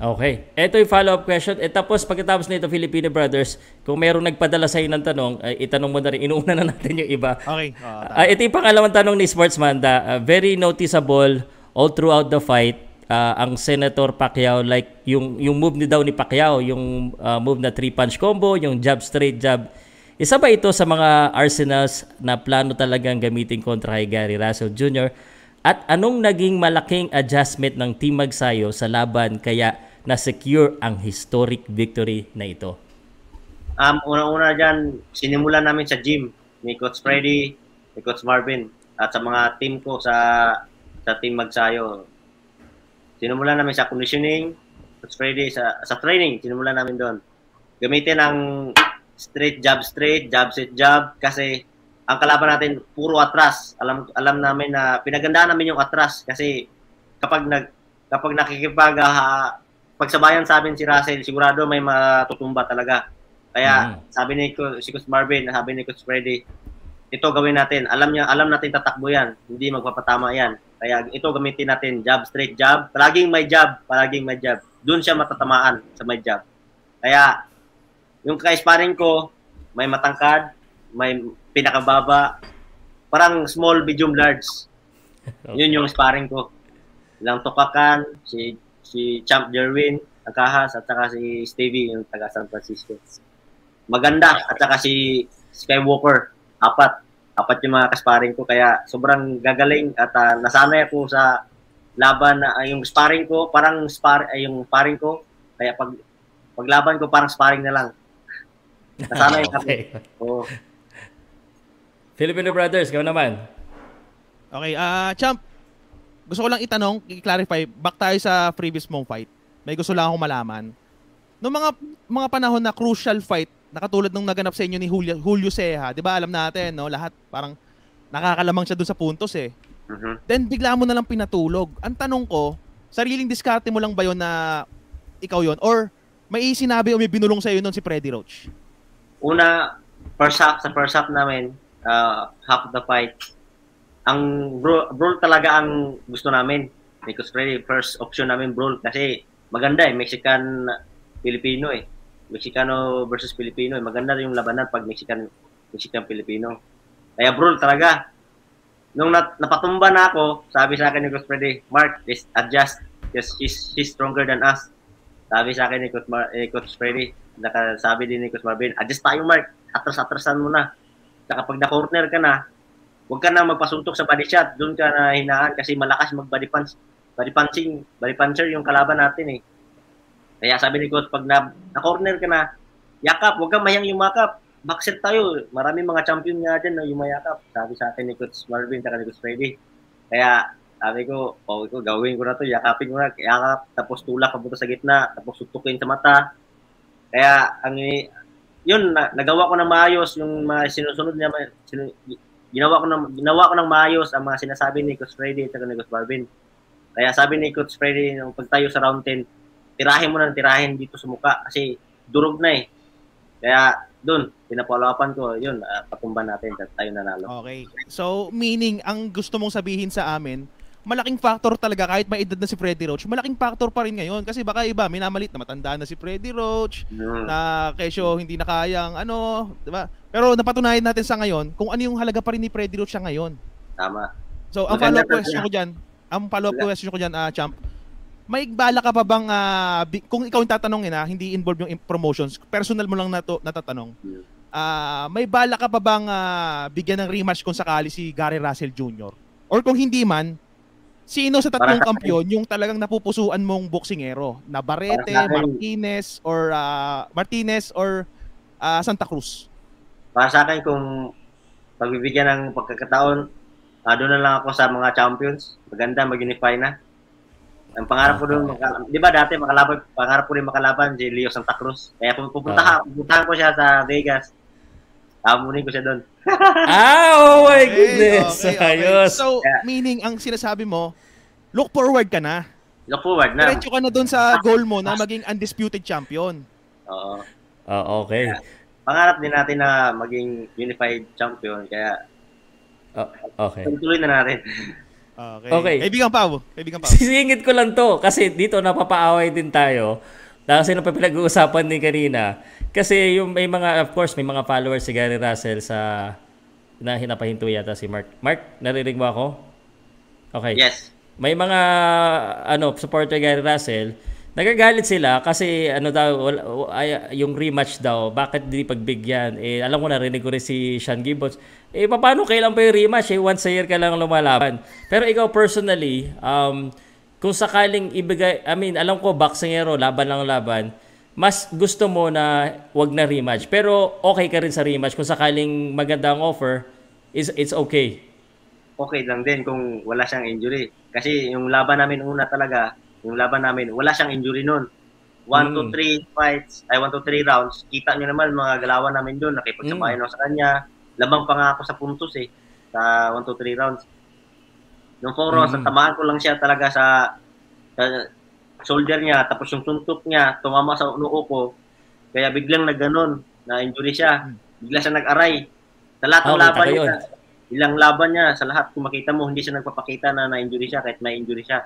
Okay. Ito yung follow-up question. E tapos pagkatapos nito, Filipino Brothers, kung merong nagpadala sa'yo ng tanong, ay itanong mo na rin. Inuuna na natin yung iba. Okay. Oh, Uh, ito yung pangalawang tanong ni Sportsmanda. Uh, very noticeable all throughout the fight uh, ang Senator Pacquiao like yung yung move ni daw ni Pacquiao, yung uh, move na three punch combo, yung jab straight jab. Isa ba ito sa mga arsenals na plano talagang gamitin kontra kay Gary Russell Jr. At anong naging malaking adjustment ng Team Magsayo sa laban kaya na-secure ang historic victory na ito? Um, una-una dyan, sinimulan namin sa gym ni Coach Freddy, ni Coach Marvin, at sa mga team ko sa sa team Magsayo. Sinimulan namin sa conditioning, Coach Freddy, sa, sa training, sinimulan namin doon. Gamitin ang straight jab straight, jab set jab, kasi ang kalaban natin puro atras. Alam alam namin na pinagandaan namin yung atras kasi kapag nag kapag nakikipag uh, pagsabayan sa amin si Russell, sigurado may matutumba talaga. Kaya Mm. sabi ni Ko- si Coach Marvin, sabi ni Coach Freddy, ito gawin natin. Alam niya, alam natin tatakbo yan. Hindi magpapatama yan. Kaya ito gamitin natin, jab, straight jab. Palaging may jab, palaging may jab. Doon siya matatamaan sa may jab. Kaya, yung ka-sparring ko, may matangkad, may pinakababa, parang small, medium, large. Yun yung sparring ko. Ilang tukakan, si si Champ Jerwin, ang kahas, at saka si Stevie, yung taga San Francisco. Maganda, at saka si Skywalker, apat. Apat yung mga kasparing ko, kaya sobrang gagaling at ah, nasanay ako sa laban na ah, yung sparring ko, parang spar, ay, yung sparring ko, kaya pag paglaban ko parang sparring na lang. Nasanay *laughs* ako. okay. Oo. Filipino Brothers, ikaw naman. Okay, ah Champ, gusto ko lang itanong, i-clarify, back tayo sa previous mong fight. May gusto lang akong malaman. Noong mga mga panahon na crucial fight, nakatulad nung naganap sa inyo ni Julio, Julio Ceja, 'di ba? Alam natin, no, lahat parang nakakalamang siya dun sa puntos eh. Mhm. Then bigla mo na lang pinatulog. Ang tanong ko, sariling diskarte mo lang ba 'yon na ikaw 'yon or may sinabi o may binulong sa iyo noon si Freddy Roach? una, first half, sa first half namin, uh, half the fight, ang brawl, brawl talaga ang gusto namin. Because really, first option namin brawl kasi maganda eh, Mexican Filipino eh. Mexicano versus Filipino eh. Maganda rin yung labanan pag Mexican Mexican Filipino. Kaya brawl talaga. Nung nat, napatumba na ako, sabi sa akin ni Coach Freddy, Mark, just adjust because he's, he's stronger than us. Sabi sa akin ni Coach, Mar- eh, Coach Freddy, nakasabi din ni Coach Marvin, adjust tayo Mark, atras-atrasan mo na. Saka pag na-corner ka na, huwag ka na magpasuntok sa body shot, doon ka na hinaan kasi malakas mag-body punch. Body punching, body puncher yung kalaban natin eh. Kaya sabi ni Coach, pag na, na-corner ka na, yakap, huwag kang mayang yumakap. Backset tayo. Maraming mga champion nga dyan na yumayakap. Sabi sa akin ni Coach Marvin, saka ni Coach Freddy. Kaya sabi ko, oh, ko, gawin ko na to, yakapin ko na, yakap, tapos tulak papunta sa gitna, tapos sutukin sa mata. Kaya, ang, yun, na, nagawa ko ng maayos yung mga sinusunod niya, sinu, ginawa ko ng, ginawa ko ng maayos ang mga sinasabi ni Coach Freddy at ni Coach Marvin. Kaya sabi ni Coach Freddy, nung pagtayo sa round 10, tirahin mo na ng tirahin dito sa muka kasi durog na eh. Kaya, doon, pinapalapan ko, yun, uh, patumba natin, tayo nanalo. Okay. So, meaning, ang gusto mong sabihin sa amin, malaking factor talaga kahit may edad na si Freddy Roach, malaking factor pa rin ngayon kasi baka iba minamalit na matanda na si Freddy Roach, Mm. na kesyo hindi na kayang ano, 'di ba? Pero napatunayan natin sa ngayon kung ano yung halaga pa rin ni Freddy Roach ngayon. Tama. So, ang follow-up question ko diyan, ang follow-up question ko diyan, ah, champ. May bala ka pa bang bi- kung ikaw yung tatanungin ah, hindi involved yung promotions, personal mo lang nato natatanong. Ah, may bala ka pa bang ah, bigyan ng rematch kung sakali si Gary Russell Jr.? Or kung hindi man, sino sa tatlong Para kampiyon yung talagang napupusuan mong boksingero? Sa akin. Martinez or ah, Martinez or ah, Santa Cruz? Para sa akin, kung pagbibigyan ng pagkakataon, ah, doon na lang ako sa mga champions. Maganda, mag-unify na. Ang pangarap ko doon, maka- di ba dati makalaban, pangarap ko rin makalaban si Leo Santa Cruz. Kaya kung pupunta pupuntahan ko siya sa Vegas, hamunin ko siya doon. *laughs* ah, oh my Okay, goodness. okay, okay. Ayos. So, Yeah. meaning ang sinasabi mo, look forward ka na. Look forward na. Diretso ka na doon sa goal mo na maging undisputed champion. Oo. Ah, okay. pangarap din natin na maging unified champion. Kaya, Oh, okay. tuloy na natin. *laughs* Okay. Okay. Kaibigan Pao. Kaibigan Pao. Sisingit ko lang to kasi dito napapaaway din tayo. Kasi nung pinag-uusapan din kanina. Kasi yung may mga, of course, may mga followers si Gary Russell sa na hinapahinto yata si Mark. Mark, narinig mo ako? Okay. Yes. May mga ano supporter Gary Russell, nagagalit sila kasi ano daw yung rematch daw, bakit di pagbigyan? Eh alam ko narinig ko rin si Sean Gibbons. Eh paano kailan pa yung rematch? Eh once a year ka lang lumalaban. Pero ikaw personally, um kung sakaling ibigay, I mean, alam ko boxingero, laban lang laban, mas gusto mo na wag na rematch. Pero okay ka rin sa rematch kung sakaling maganda ang offer, is it's okay. Okay lang din kung wala siyang injury. Kasi yung laban namin una talaga, yung laban namin, wala siyang injury nun. 1, Mm. 2, 3 fights, ay 1, 2, 3 rounds. Kita nyo naman mga galawan namin doon. Nakipagsabayan Mm. ako sa kanya. Labang pa nga ako sa puntos eh. Sa 1, 2, 3 rounds. Nung 4 rounds, Mm. natamaan ko lang siya talaga sa, sa shoulder niya. Tapos yung suntok niya, tumama sa noo ko. Kaya biglang nagganon, na injury siya. Bigla siya nag-aray. Sa lahat ng kita laban niya, ilang laban niya, sa lahat, kung makita mo, hindi siya nagpapakita na na-injury siya kahit may injury siya.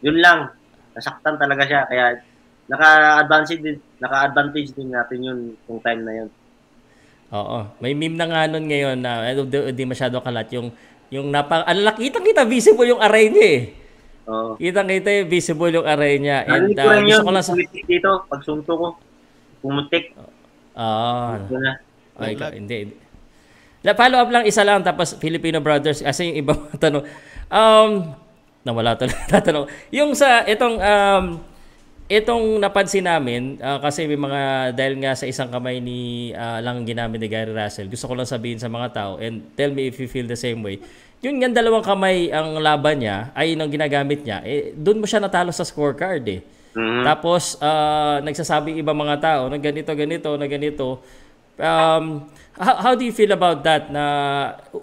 Yun lang, nasaktan talaga siya. Kaya naka-advantage din, naka-advantage din natin yun yung time na yun. Oo. May meme na nga nun ngayon na eh, di, di masyado kalat yung yung napa ang laki kitang kita visible yung array niya eh. Oo. Kitang kita yung visible yung array niya. And uh, gusto yun, ko lang sa dito, pag sunto ko, pumutik. Ah, Yun na. ay, Vlog. hindi. hindi. La follow up lang isa lang tapos Filipino Brothers kasi yung ibang *laughs* tanong. Um nawala to *laughs* tatanong. Yung sa itong um itong napansin namin ah, kasi may mga dahil nga sa isang kamay ni ah, lang ginamit ni Gary Russell. Gusto ko lang sabihin sa mga tao and tell me if you feel the same way. Yun nga dalawang kamay ang laban niya ay nang ginagamit niya. Eh doon mo siya natalo sa scorecard eh. Mhm. Tapos, ah, nagsasabi ibang mga tao na ganito, ganito, na ganito. Um, how, how do you feel about that na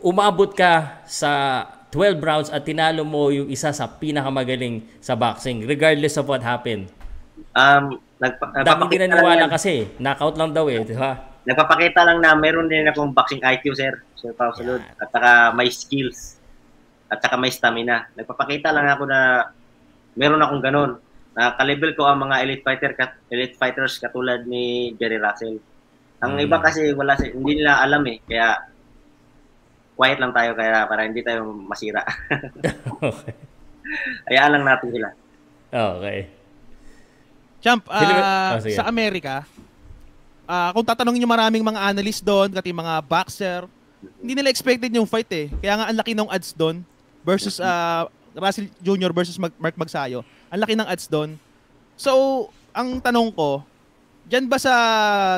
umabot ka sa 12 rounds at tinalo mo yung isa sa pinakamagaling sa boxing regardless of what happened? Um, nagpa- nagpapakita din lang naniwala kasi. Knockout lang daw eh, di ba? Nagpapakita lang na meron din akong boxing IQ, sir. Sir Pao Salud. At saka may skills. At saka may stamina. Nagpapakita lang ako na meron akong ganun. Na kalibel ko ang mga elite fighter kat- elite fighters katulad ni Jerry Russell. Ang Mm. iba kasi wala si, hindi nila alam eh. Kaya quiet lang tayo kaya para hindi tayo masira. *laughs* okay. Hayaan lang natin sila. Okay. Champ, ba- oh, sige. sa Amerika, ah, kung tatanungin nyo maraming mga analyst doon, kati mga boxer, hindi nila expected yung fight eh. Kaya nga ang laki ng odds doon versus ah, Russell Jr. versus Mark Mark Magsayo. Ang laki ng odds doon. So, ang tanong ko, Diyan ba sa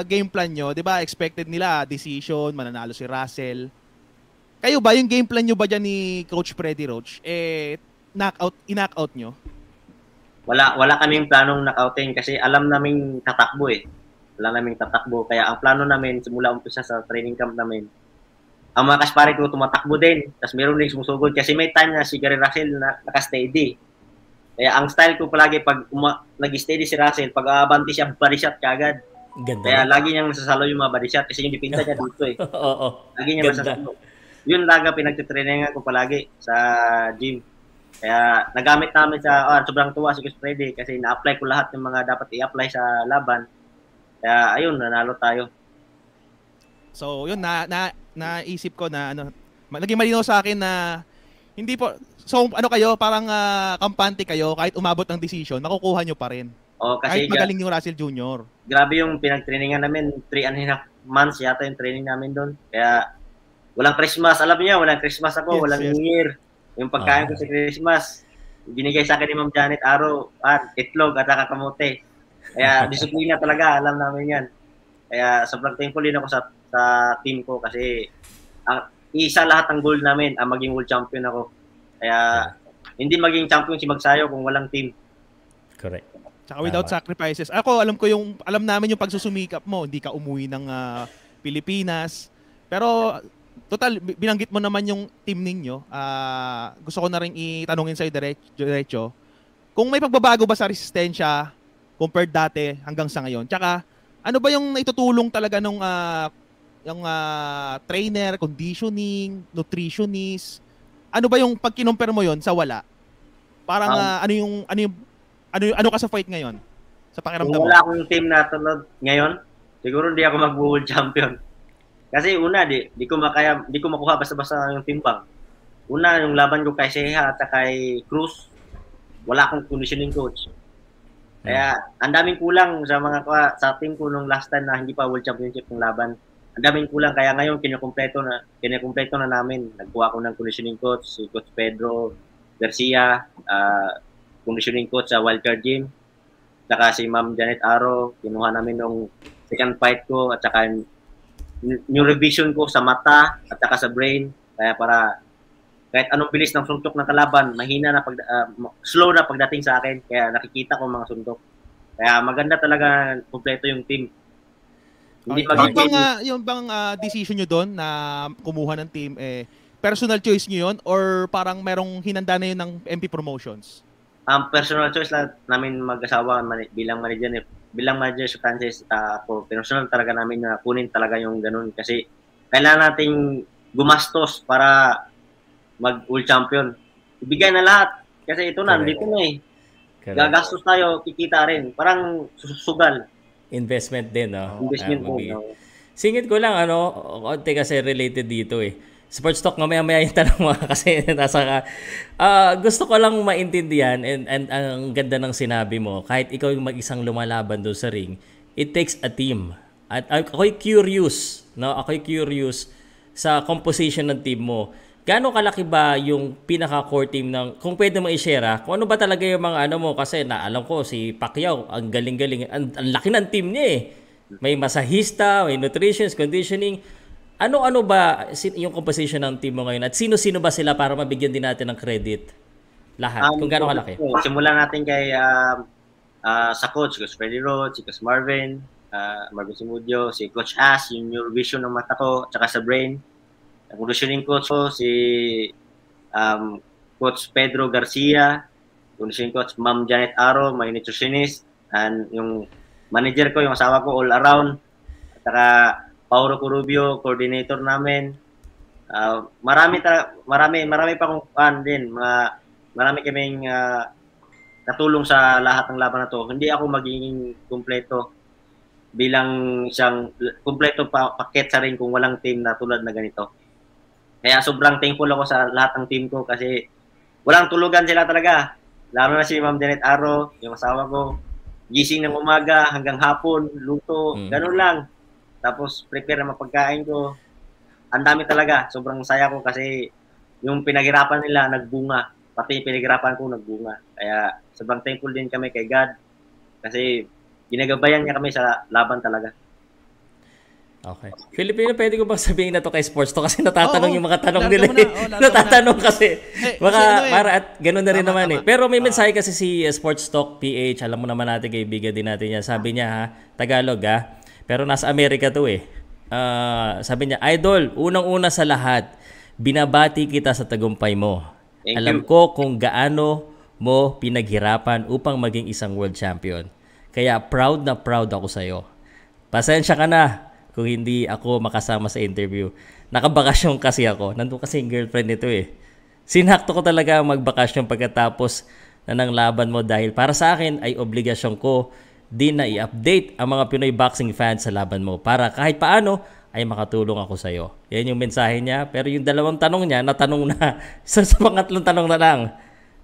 game plan nyo, 'di ba? Expected nila decision, mananalo si Russell. Kayo ba yung game plan nyo ba diyan ni Coach Freddy Roach eh knockout in-knockout nyo? wala wala kaming planong knockoutin kasi alam naming tatakbo eh. Wala naming tatakbo. Kaya ang plano namin simula umpisa sa training camp namin, ang mga kaspare ko tumatakbo din. Tapos meron din sumusugod kasi may time na si Gary Russell na naka-steady. Kaya ang style ko palagi pag uma- nag-steady si Russell, pag aabanti siya, body shot kagad. Ganda. Kaya lagi niyang nasasalo yung mga body shot kasi yung dipinta niya *laughs* dito eh. Oo. Lagi niya Ganda. Yun laga pinagtitrainingan ko palagi sa gym. Kaya nagamit namin sa, ah, sobrang tuwa si Chris Freddy kasi na-apply ko lahat ng mga dapat i-apply sa laban. Kaya ayun, nanalo tayo. So, yun na, na naisip ko na ano, naging malinaw sa akin na hindi po so ano kayo, parang ah, kampante kayo kahit umabot ng decision, makukuha nyo pa rin. O kasi Kahit magaling yung Russell Jr. grabe yung pinagtrainingan namin, three and a half months yata yung training namin doon. Kaya walang Christmas, alam niya, walang Christmas ako, Yes, walang yes. New Year. Yung pagkain Ah. ko sa Christmas, binigay sa akin ni Ma'am Janet araw, at itlog at saka kamote. Kaya *laughs* disiplina talaga, alam namin yan. Kaya sobrang thankful din ako sa sa team ko kasi ang isa lahat ng goal namin ang maging world champion ako. Kaya hindi maging champion si Magsayo kung walang team. Correct. Tsaka without Tama. sacrifices. Ako, alam ko yung, alam namin yung pagsusumikap mo. Hindi ka umuwi ng ah, Pilipinas. Pero, total, bi- binanggit mo naman yung team ninyo. Ah, gusto ko na rin itanungin sa'yo diretso, diretso. Kung may pagbabago ba sa resistensya compared dati hanggang sa ngayon? Tsaka, ano ba yung itutulong talaga nung uh, yung uh, trainer, conditioning, nutritionist? Ano ba yung pag kinumpir mo yon sa wala? Parang um, uh, ano yung ano yung ano ano ka sa fight ngayon? Sa pakiramdam mo? Wala akong team na tulad ngayon. Siguro hindi ako mag-world champion. Kasi una, di, di ko makaya, di ko makuha basta-basta yung timbang. Una, yung laban ko kay Seha at kay Cruz, wala akong conditioning coach. Kaya ang daming kulang sa mga sa team ko nung last time na hindi pa World Championship ng laban. Ang daming kulang kaya ngayon kinukumpleto na kinukumpleto na namin. Nagkuha ako ng conditioning coach si Coach Pedro Garcia, uh, conditioning coach sa Wildcard Gym. Saka si Ma'am Janet Aro, kinuha namin nung second fight ko at saka new revision ko sa mata at saka sa brain. Kaya para kahit anong bilis ng suntok ng kalaban, mahina na pag uh, slow na pagdating sa akin. Kaya nakikita ko mga suntok. Kaya maganda talaga kumpleto yung team. Hindi okay. yung bang, uh, yung bang uh, decision nyo doon na kumuha ng team, eh, personal choice nyo yun or parang merong hinanda na yun ng MP Promotions? Ang um, personal choice lang namin mag-asawa man, bilang manager ni bilang manager sa franchise uh, ako, personal talaga namin na kunin talaga yung ganun kasi kailangan nating gumastos para mag world champion. Ibigay na lahat kasi ito na, dito na eh. Correct. Gagastos tayo, kikita rin. Parang susugal. Investment din, no? Investment uh, din, no? Singit ko lang, ano, konti kasi related dito eh sports talk mamaya-maya yung tanong *laughs* mo kasi nasa ka. Uh, gusto ko lang maintindihan and, and ang ganda ng sinabi mo, kahit ikaw yung mag-isang lumalaban doon sa ring, it takes a team. At ako'y curious, no? Ako'y curious sa composition ng team mo. Gaano kalaki ba yung pinaka-core team ng, kung pwede mo i-share ha, kung ano ba talaga yung mga ano mo, kasi na alam ko si Pacquiao, ang galing-galing, ang, ang laki ng team niya eh. May masahista, may nutrition, conditioning, ano-ano ba yung composition ng team mo ngayon at sino-sino ba sila para mabigyan din natin ng credit? Lahat, um, kung gaano kalaki. Simulan natin kay uh, uh, sa coach, Coach Freddy Roach, si Coach Marvin, uh, Marvin Simudio, si Coach Ash, yung neurovision ng mata ko, tsaka sa brain. Ang conditioning coach ko, si um, Coach Pedro Garcia, conditioning coach Ma'am Janet Aro, my nutritionist, and yung manager ko, yung asawa ko all around. At saka Pauro Corubio, coordinator namin. Uh, marami ta marami marami pa kong fan din, mga marami kaming uh, natulong sa lahat ng laban na to. Hindi ako magiging kumpleto bilang isang kumpleto pa paket sa rin kung walang team na tulad na ganito. Kaya sobrang thankful ako sa lahat ng team ko kasi walang tulugan sila talaga. Lalo na si Ma'am Janet Aro, yung asawa ko. Gising ng umaga hanggang hapon, luto, mm. ganun lang tapos prepare na mapagkain ko. Ang dami talaga. Sobrang saya ko kasi yung pinaghirapan nila nagbunga. Pati yung pinaghirapan ko nagbunga. Kaya sobrang thankful din kami kay God. Kasi ginagabayan niya kami sa laban talaga. Okay. Filipino, pwede ko bang sabihin na to kay sports to kasi natatanong oh, yung mga tanong nila. Na. Oh, natatanong na. kasi. Hey, baka ano eh. para at ganun na rin tama, naman tama. eh. Pero may mensahe kasi si Sports Talk PH, alam mo naman natin kaibigan din natin yan. Sabi niya ha, Tagalog ha, pero nasa Amerika to eh. Uh, sabi niya, Idol, unang-una sa lahat, binabati kita sa tagumpay mo. Thank Alam you. ko kung gaano mo pinaghirapan upang maging isang world champion. Kaya proud na proud ako sa iyo. Pasensya ka na kung hindi ako makasama sa interview. Nakabakasyon kasi ako. Nandun kasi yung girlfriend nito eh. Sinakto ko talaga magbakasyon pagkatapos na ng laban mo dahil para sa akin ay obligasyon ko din na i-update ang mga Pinoy boxing fans sa laban mo para kahit paano ay makatulong ako sa iyo. Yan yung mensahe niya. Pero yung dalawang tanong niya, natanong na. *laughs* sa, sa pangatlong tanong na lang.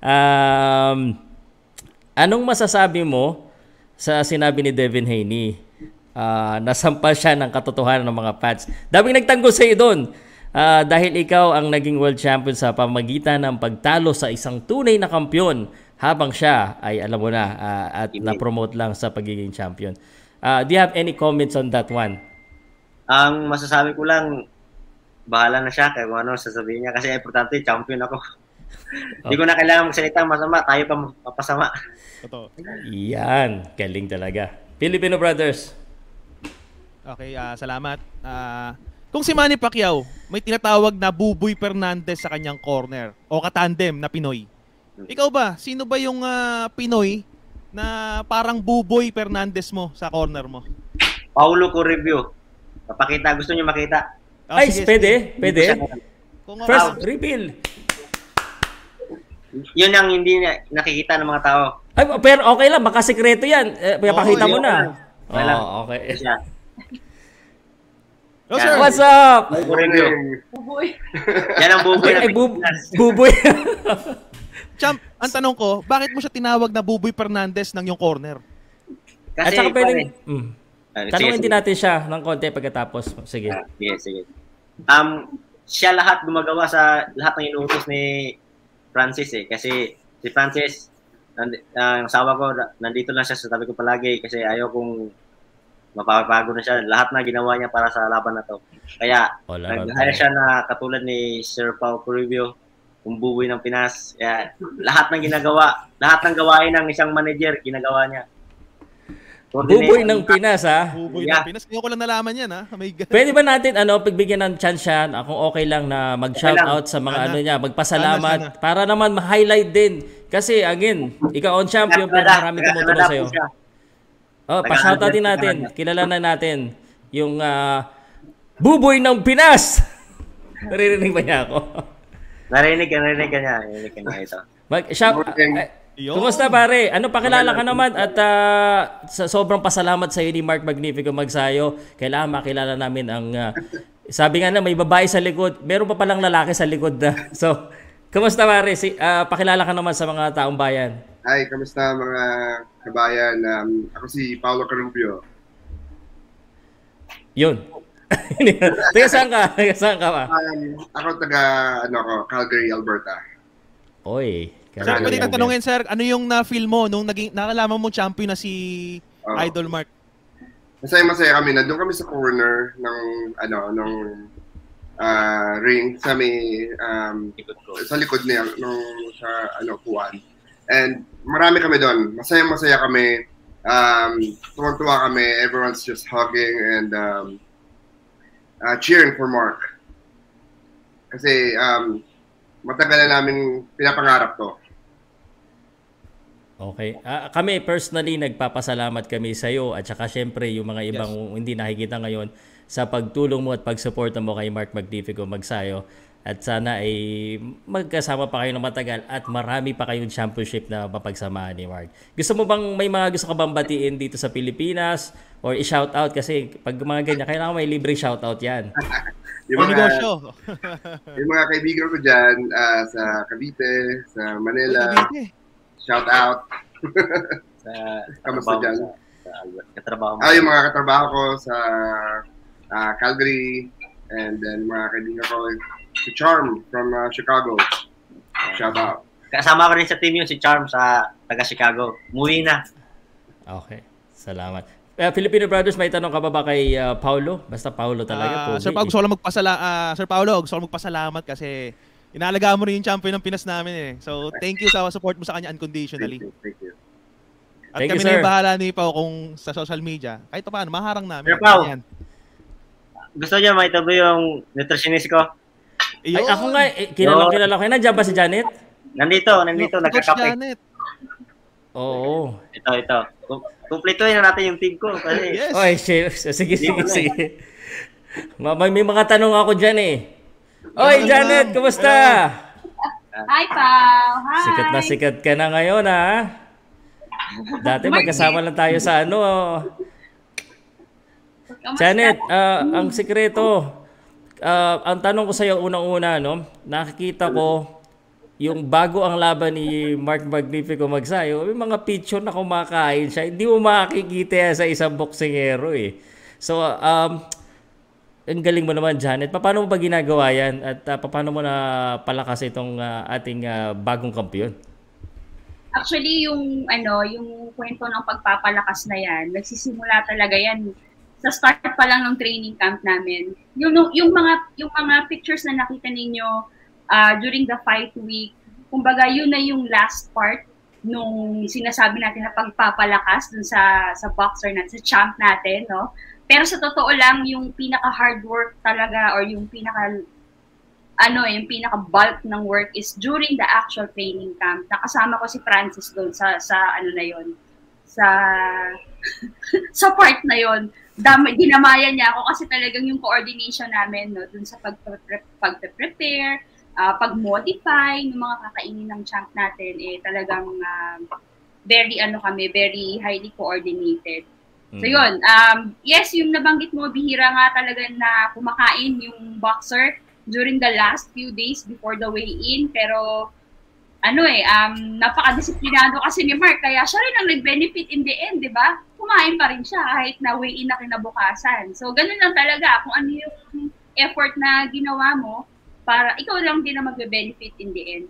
Um, anong masasabi mo sa sinabi ni Devin Haney? Uh, nasampal siya ng katotohanan ng mga fans. Daming nagtanggol sa iyo doon. Uh, dahil ikaw ang naging world champion sa pamagitan ng pagtalo sa isang tunay na kampiyon habang siya ay alam mo na uh, at na-promote lang sa pagiging champion. Uh, do you have any comments on that one? Ang masasabi ko lang, bahala na siya kaya kung ano sasabihin niya kasi importante champion ako. *laughs* Hindi okay. ko na kailangan magsalita masama, tayo pa mapasama. Totoo. Yan, galing talaga. Filipino Brothers. Okay, uh, salamat. Uh, kung si Manny Pacquiao, may tinatawag na Buboy Fernandez sa kanyang corner o katandem na Pinoy. Ikaw ba, sino ba yung uh, Pinoy na parang Buboy Fernandez mo sa corner mo? Paulo ko review. Papakita, gusto niyo makita? Ah, Ay, sige, pwede, sige. pwede. Kung ano, First reveal. Yun ang hindi na- nakikita ng mga tao. Ay, pero okay lang, baka sekreto yan. Eh, Papakita mo Oo, na. Okay lang. Oh, okay. No, sir. What's up? Paulo ko review. Buboy. Yan ang buboy Ay, na Pilipinas. buboy. *laughs* Champ, ang tanong ko, bakit mo siya tinawag na Buboy Fernandez ng yung corner? At Kasi, saka pwedeng, mm, Ah, sige, tanungin sige. din natin siya ng konti pagkatapos. Sige. Ah, sige, sige. Um, siya lahat gumagawa sa lahat ng inuutos ni Francis eh. Kasi si Francis, nand- ang asawa ko, na- nandito lang siya sa tabi ko palagi kasi ayaw kong mapapago na siya. Lahat na ginawa niya para sa laban na to. Kaya, nag-hire siya na katulad ni Sir Pau Corribio, yung buboy ng Pinas. Kaya, lahat ng ginagawa, lahat ng gawain ng isang manager, ginagawa niya. Buboy ng Pinas, ha? Buboy Yeah. ng Pinas. Ngayon ko lang nalaman yan, ha? May Pwede ba natin ano pagbigyan ng chance siya na kung okay lang na mag-shout Okay out sa mga Sana. ano niya, magpasalamat Sana, sana. para naman ma-highlight din. Kasi again, ikaw on champion pero maraming tumutulong sa iyo. Oh, pa-shout out din natin. Kilalanan natin yung ah, buboy ng Pinas. *laughs* Naririnig ba niya ako? Narinig ka, narinig ka niya. Narinig ka niya ito. Mag shout Yun. Kumusta pare? Ano pakilala ka naman at ah, sa sobrang pasalamat sa iyo ni Mark Magnifico Magsayo. Kailangan makilala namin ang ah, sabi nga na may babae sa likod, meron pa palang lalaki sa likod na. *laughs* So, kumusta pare? Si, ah, pakilala ka naman sa mga taong bayan. Hi, kamusta mga kabayan? Um, ako si Paolo Carubio. Yun. *laughs* Taga saan ka? Taga saan ka ba? Um, ako taga ano ko, Calgary, Alberta. Oy. Sir, Calgary, pwede Alberta. ka tanungin, sir, ano yung na-feel mo nung naging, nakalaman mo champion na si Oo. Idol Mark? Masaya-masaya kami. Nandun kami sa corner ng ano ng ah, ring sa may um, sa likod niya nung sa ano kuwan. And marami kami doon. Masaya-masaya kami. Um, tuwang-tuwa kami. Everyone's just hugging and um, uh, cheering for Mark. Kasi um, matagal na namin pinapangarap to. Okay. Ah, kami personally nagpapasalamat kami sa iyo at saka syempre yung mga ibang hindi nakikita ngayon sa pagtulong mo at pagsuporta mo kay Mark Magnifico Magsayo. At sana ay magkasama pa kayo ng matagal at marami pa kayong championship na mapagsamahan ni Mark. Gusto mo bang may mga gusto ka bang batiin dito sa Pilipinas or i-shout out kasi pag mga ganyan kailangan may libre shout out 'yan. *laughs* Yung mga, negosyo. *laughs* yung mga kaibigan ko dyan ah, sa Cavite, sa Manila, shout out. *laughs* Sa Kamusta sa katrabaho mo. Ah, yung mga katrabaho ko sa ah, Calgary and then mga kaibigan ko si Charm from ah, Chicago. Shout out. Kasama ko rin sa team yun, si Charm sa taga Chicago. Muwi na. Okay. Salamat. Uh, Filipino Brothers, may tanong ka ba ba kay uh, Paulo? Basta Paulo talaga. Ah, pogi. Sir Paulo, gusto ko magpasala ah, Sir Paulo, gusto ko magpasalamat kasi inaalagaan mo rin yung champion ng Pinas namin eh. So, thank you sa support mo sa kanya Thank unconditionally. you. Thank you. At Thank kami you, na yung bahala ni Pao kung sa social media. Kahit pa paano, maharang namin. Sir Pao. Yan. Gusto niya may tabi yung nutritionist ko. Ay, Yun. ako nga, eh, kilala, Yun. kilala ko. Nandiyan ba si Janet? Nandito, nandito, Coach nagkakape. Janet. Oo. Ito, ito. Kum- Kumpletuhin na natin yung team ko. Kasi Yes. Oy, sige, sige, sige. Sige. Ma- May, may mga tanong ako dyan eh. Oy, Hello, Janet, kumusta? Hi, Pao. Hi. Sikat na sikat ka na ngayon, ha? Dati magkasama lang tayo sa ano. oh. Kamusta? Janet, ah, ang sikreto, ah, ang tanong ko sa iyo unang-una, no? Nakikita ko yung bago ang laban ni Mark Magnifico Magsayo, may mga picture na kumakain siya. Hindi mo makikita sa isang boksingero eh. So, um, ang galing mo naman, Janet. Paano mo ba ginagawa yan? At ah, paano mo na palakas itong ah, ating ah, bagong kampiyon? Actually, yung ano, yung kwento ng pagpapalakas na yan, nagsisimula talaga yan sa start pa lang ng training camp namin. Yung yung, mga yung mga pictures na nakita ninyo ah, during the fight week, kumbaga yun na yung last part nung sinasabi natin na pagpapalakas dun sa sa boxer natin, sa champ natin, no? Pero sa totoo lang, yung pinaka hard work talaga or yung pinaka ano, yung pinaka-bulk ng work is during the actual training camp. Nakasama ko si Francis doon sa, sa ano na yon sa *laughs* sa part na yon dam dinamayan niya ako kasi talagang yung coordination namin no dun sa pag pag-prepare uh, pag-modify ng mga kakainin ng champ natin eh talagang uh, very ano kami very highly coordinated so Mm. yun um yes yung nabanggit mo bihira nga talaga na kumakain yung boxer during the last few days before the weigh-in pero ano eh, um, napaka-disiplinado kasi ni Mark, kaya siya rin ang nag-benefit in the end, di ba? Kumain pa rin siya kahit na weigh-in na kinabukasan. So, ganun lang talaga. Kung ano yung effort na ginawa mo, para ikaw lang din na magbe-benefit in the end.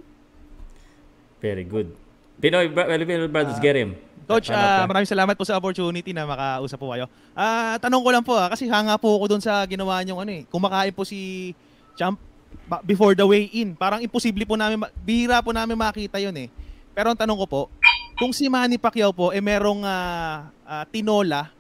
Very good. Pinoy, Filipino Brothers, Ah, get him. Coach, pa? maraming salamat po sa opportunity na makausap po kayo. Ah, tanong ko lang po ah, kasi hanga po ako doon sa ginawa niyo ano eh. Kumakain po si Champ before the weigh-in. Parang imposible po namin, bihira po namin makita 'yon eh. Pero ang tanong ko po, kung si Manny Pacquiao po eh merong ah, ah, tinola,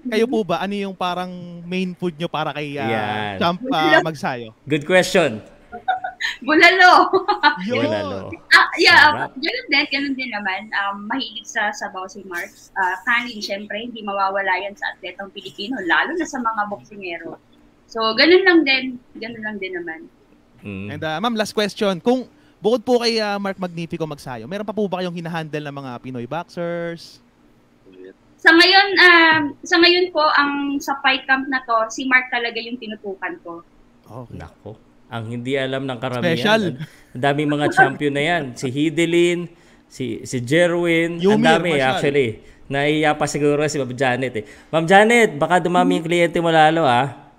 kayo po ba ano yung parang main food nyo para kay ah, Yan. Champ ah, Magsayo? Good question. *laughs* Bulalo! *laughs* Bulalo. ah, yeah, Sarap. ganun din, ganun din naman. Um, mahilig sa sabaw si Mark. Uh, kanin, syempre, hindi mawawala yan sa atletang Pilipino, lalo na sa mga boksingero. So, ganun lang din, ganun lang din naman. Mm. And ah, ma'am, last question. Kung bukod po kay ah, Mark Magnifico Magsayo, meron pa po ba kayong hinahandle ng mga Pinoy boxers? Sa ngayon, um, sa ngayon po, ang sa fight camp na to, si Mark talaga yung tinutukan ko. Okay. Nako. Ang hindi alam ng karamihan. Special. Ang daming mga *laughs* champion na yan. Si Hidelin, si si Jerwin, ang dami Marshall. actually. Naiya pa siguro si Ma'am Janet eh. Ma'am Janet, baka dumami yung kliyente mo lalo ah.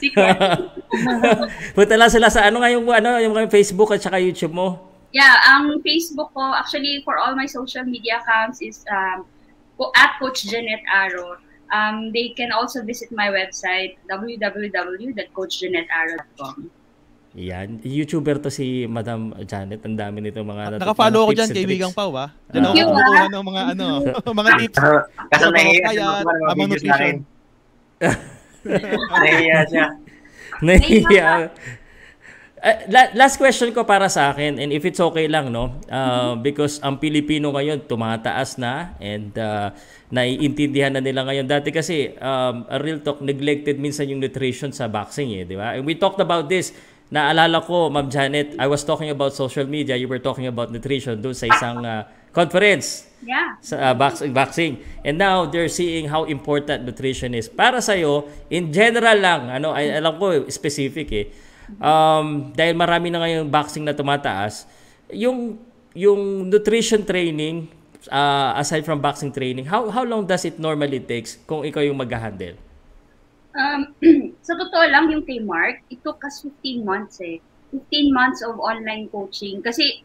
Sige. *laughs* Punta lang sila sa ano nga yung, ano, yung Facebook at saka YouTube mo. Yeah, ang Facebook ko, actually for all my social media accounts is um, at Coach Janet Aro. Um, they can also visit my website, www.coachjanetaro.com. Yan. YouTuber to si Madam Janet. Ang dami nito mga Naka-follow ako dyan tricks. Wigang Pau ah. Diyan ako Thank you, kumukuha ah. ng mga ano, *laughs* mga tips. *laughs* Mga tamang videos nutrition. Nahiya siya. Nahiya. Uh, la- last question ko para sa akin and if it's okay lang no? Uh, because ang Pilipino ngayon tumataas na and uh, naiintindihan na nila ngayon. Dati kasi um, a real talk neglected minsan yung nutrition sa boxing eh di ba? And we talked about this. Naalala ko Ma'am Janet I was talking about social media you were talking about nutrition doon sa isang uh, conference Yeah. sa uh, boxing boxing and now they're seeing how important nutrition is para sa iyo in general lang ano ay alam ko specific eh um dahil marami na ngayon boxing na tumataas yung yung nutrition training uh, aside from boxing training how how long does it normally takes kung ikaw yung mag-handle Um, *clears throat* sa totoo lang, yung kay Mark, it took us 15 months eh. 15 months of online coaching. Kasi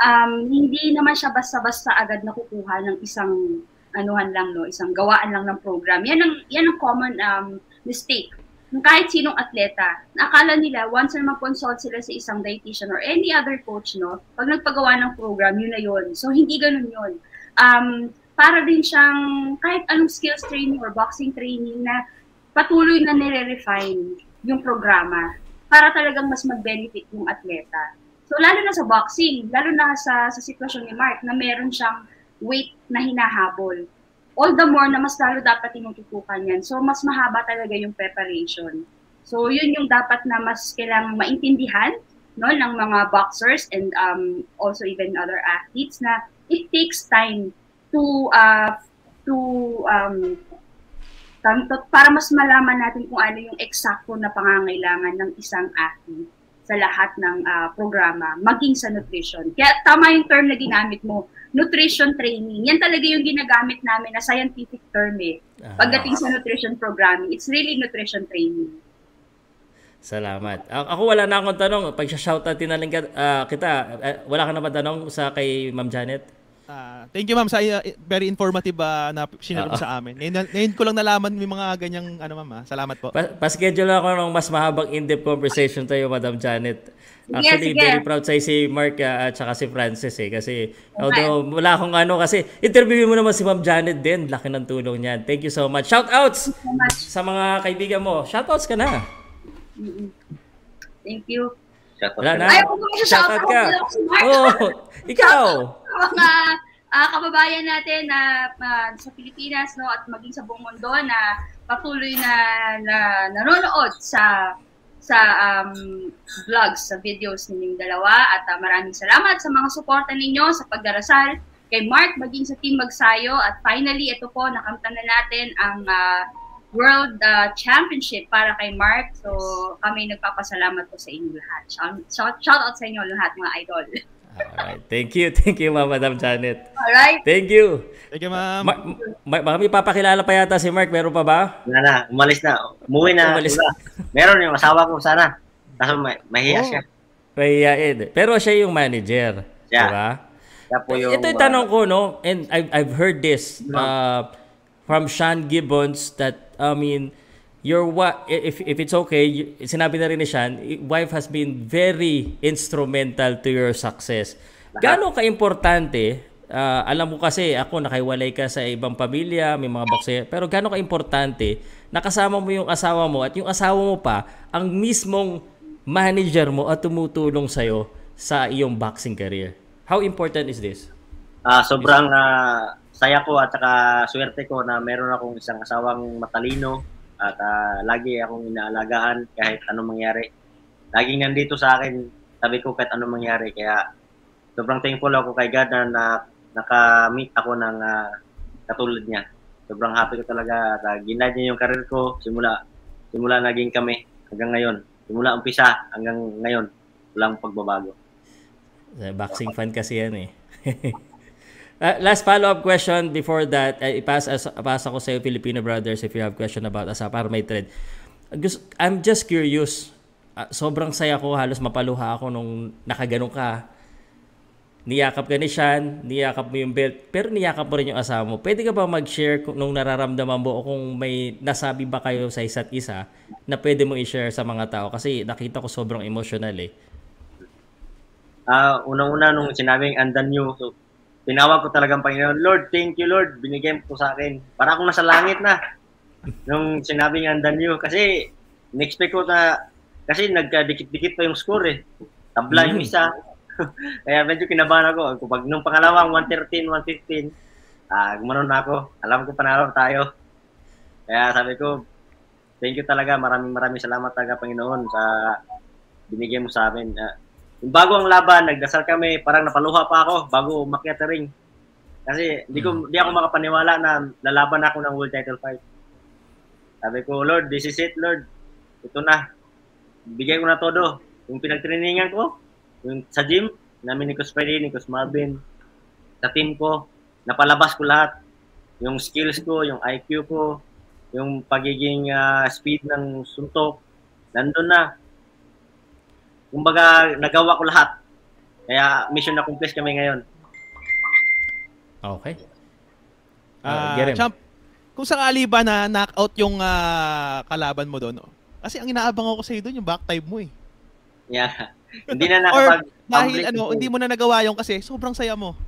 um, hindi naman siya basta-basta agad nakukuha ng isang anuhan lang, no? isang gawaan lang ng program. Yan ang, yan ang common um, mistake ng kahit sinong atleta. Nakala nila, once na mag-consult sila sa isang dietitian or any other coach, no, pag nagpagawa ng program, yun na yun. So, hindi ganun yun. Um, para din siyang kahit anong skills training or boxing training na patuloy na nire-refine yung programa para talagang mas mag-benefit yung atleta. So, lalo na sa boxing, lalo na sa, sa sitwasyon ni Mark na meron siyang weight na hinahabol. All the more na mas lalo dapat tinututukan yan. So, mas mahaba talaga yung preparation. So, yun yung dapat na mas kailangang maintindihan no, ng mga boxers and um, also even other athletes na it takes time to uh, to um, para mas malaman natin kung ano yung eksakto na pangangailangan ng isang athlete sa lahat ng ah, programa, maging sa nutrition. Kaya tama yung term na ginamit mo, nutrition training. Yan talaga yung ginagamit namin na scientific term eh. Pagdating sa nutrition programming, it's really nutrition training. Salamat. Ako wala na akong tanong. Pag shoutout din na ah, kita, ah, wala ka na ba tanong sa kay Ma'am Janet? Ah, thank you ma'am sa uh, very informative ah, na sinare mo sa amin. Ngayon, ngayon ko lang nalaman may mga ganyang ano ma'am. Salamat po. Pa- pa-schedule ako ng mas mahabang in-depth conversation tayo, Madam Janet. Actually, sige. very proud sa'yo si Mark ah, at saka si Francis eh. Kasi, although wala akong ano, kasi interview mo naman si Ma'am Janet din. Laki ng tulong niyan. Thank you so much. Shoutouts So much. sa mga kaibigan mo. Shoutouts ka na. Thank you. Shoutout Wala ka na. na. Ayaw ko ba siya Shoutout ka. Mark. Oh, ikaw. mga uh, kababayan natin na uh, sa Pilipinas no at maging sa buong mundo na patuloy na, na nanonood sa sa um, vlogs, sa videos ninyong dalawa at uh, maraming salamat sa mga suporta ninyo sa pagdarasal kay Mark maging sa Team Magsayo at finally ito po nakamtan na natin ang uh, World uh, Championship para kay Mark. So kami nagpapasalamat po sa inyo lahat. Shout, shout, shout out sa inyo lahat mga idol. Alright. Thank you. Thank you, Ma'am Madam Janet. Alright. Thank you. Thank you, ma'am. Ma- ma- baka may papakilala pa yata si Mark. Meron pa ba? Wala na, umalis na. Umuwi na. Umalis. Wala. Meron yung asawa ko sana. Kaso may, mahiya Oh. siya. Mahihain. Pero siya yung manager. Siya. Diba? Siya po yung, Ito yung ah, tanong ko, no? And I've, I've heard this uh, from Sean Gibbons that, I mean, your wa- if, if it's okay, sinabi na rin ni Sean, wife has been very instrumental to your success. Gaano ka-importante, ah, alam mo kasi ako nakaiwalay ka sa ibang pamilya, may mga boxer, pero gaano ka-importante nakasama mo yung asawa mo at yung asawa mo pa ang mismong manager mo at tumutulong sa'yo sa iyong boxing career. How important is this? Ah, sobrang ah, saya ko at saka swerte ko na meron akong isang asawang matalino at ah, lagi akong inaalagaan kahit anong mangyari. Laging nandito sa akin, sabi ko kahit anong mangyari. Kaya sobrang thankful ako kay God na, na naka-meet ako ng ah, katulad niya. Sobrang happy ko talaga at uh, ginad niya yung karir ko simula simula naging kami hanggang ngayon. Simula umpisa hanggang ngayon, walang pagbabago. Boxing fan kasi yan eh. *laughs* Uh, last follow-up question before that, uh, ipas as, pass ako sa Filipino brothers if you have question about asa para may thread. I'm just curious. Uh, sobrang saya ko, halos mapaluha ako nung nakaganon ka. Niyakap ka ni Sean, niyakap mo yung belt, pero niyakap mo rin yung asawa mo. Pwede ka ba mag-share kung, nung nararamdaman mo o kung may nasabi ba kayo sa isa't isa na pwede mo i-share sa mga tao? Kasi nakita ko sobrang emotional eh. Ah, unang-una nung sinabing andan nyo, so, tinawag ko talagang Panginoon, Lord, thank you Lord, binigyan mo sa akin. Para akong nasa langit na. Nung sinabing andan nyo, kasi in-expect ko na, kasi nagkadikit-dikit pa yung score eh. Tabla yung Mm. isa. *laughs* Kaya medyo kinabahan ako. Kapag nung pangalawang 113, 115, ah, gumanon na ako. Alam ko panalo tayo. Kaya sabi ko, thank you talaga. Maraming maraming salamat talaga Panginoon sa binigyan mo sa amin. Ah, yung bago ang laban, nagdasal kami, parang napaluha pa ako bago umakyat sa ring. Kasi hindi ko hindi ako makapaniwala na lalaban ako ng world title fight. Sabi ko, Lord, this is it, Lord. Ito na. Bigay ko na todo. Yung pinagtrainingan ko, yung sa gym, namin ni Coach Freddy, ni Coach Marvin, sa team ko, napalabas ko lahat. Yung skills ko, yung IQ ko, yung pagiging ah, speed ng suntok, nandun na. Kumbaga, nagawa ko lahat. Kaya mission accomplished kami ngayon. Okay. Ah, Uh, Jerem. champ, kung sakali ba na knockout yung ah, kalaban mo doon, oh? kasi ang inaabang ako sa iyo doon yung back time mo eh. Yeah. *laughs* hindi na Or nakapag dahil public ano, hindi mo na nagawa yung kasi sobrang saya mo.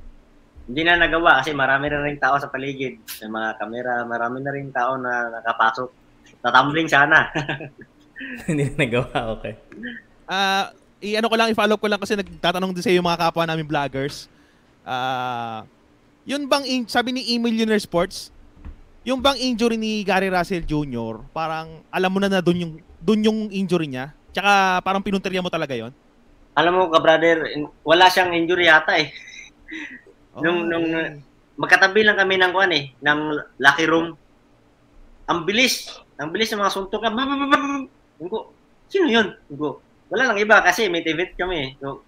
Hindi na nagawa kasi marami na rin tao sa paligid. May mga kamera, marami na rin tao na nakapasok. Tatumbling sana. *laughs* Hindi na nagawa, okay. Ah, i-ano ko lang, i-follow ko lang kasi nagtatanong din sa yung mga kapwa namin vloggers. Ah, yun bang in- sabi ni E-Millionaire Sports, yung bang injury ni Gary Russell Jr., parang alam mo na na doon yung doon yung injury niya. Tsaka parang pinunteriya mo talaga 'yon. Alam mo ka brother, wala siyang injury yata eh. Nung- nung- Magkatabi lang kami ng kuan eh, ng lucky room. Ang bilis, ang bilis ng mga suntok. Ko, sino yun? Ko, wala lang iba kasi may event kami. So,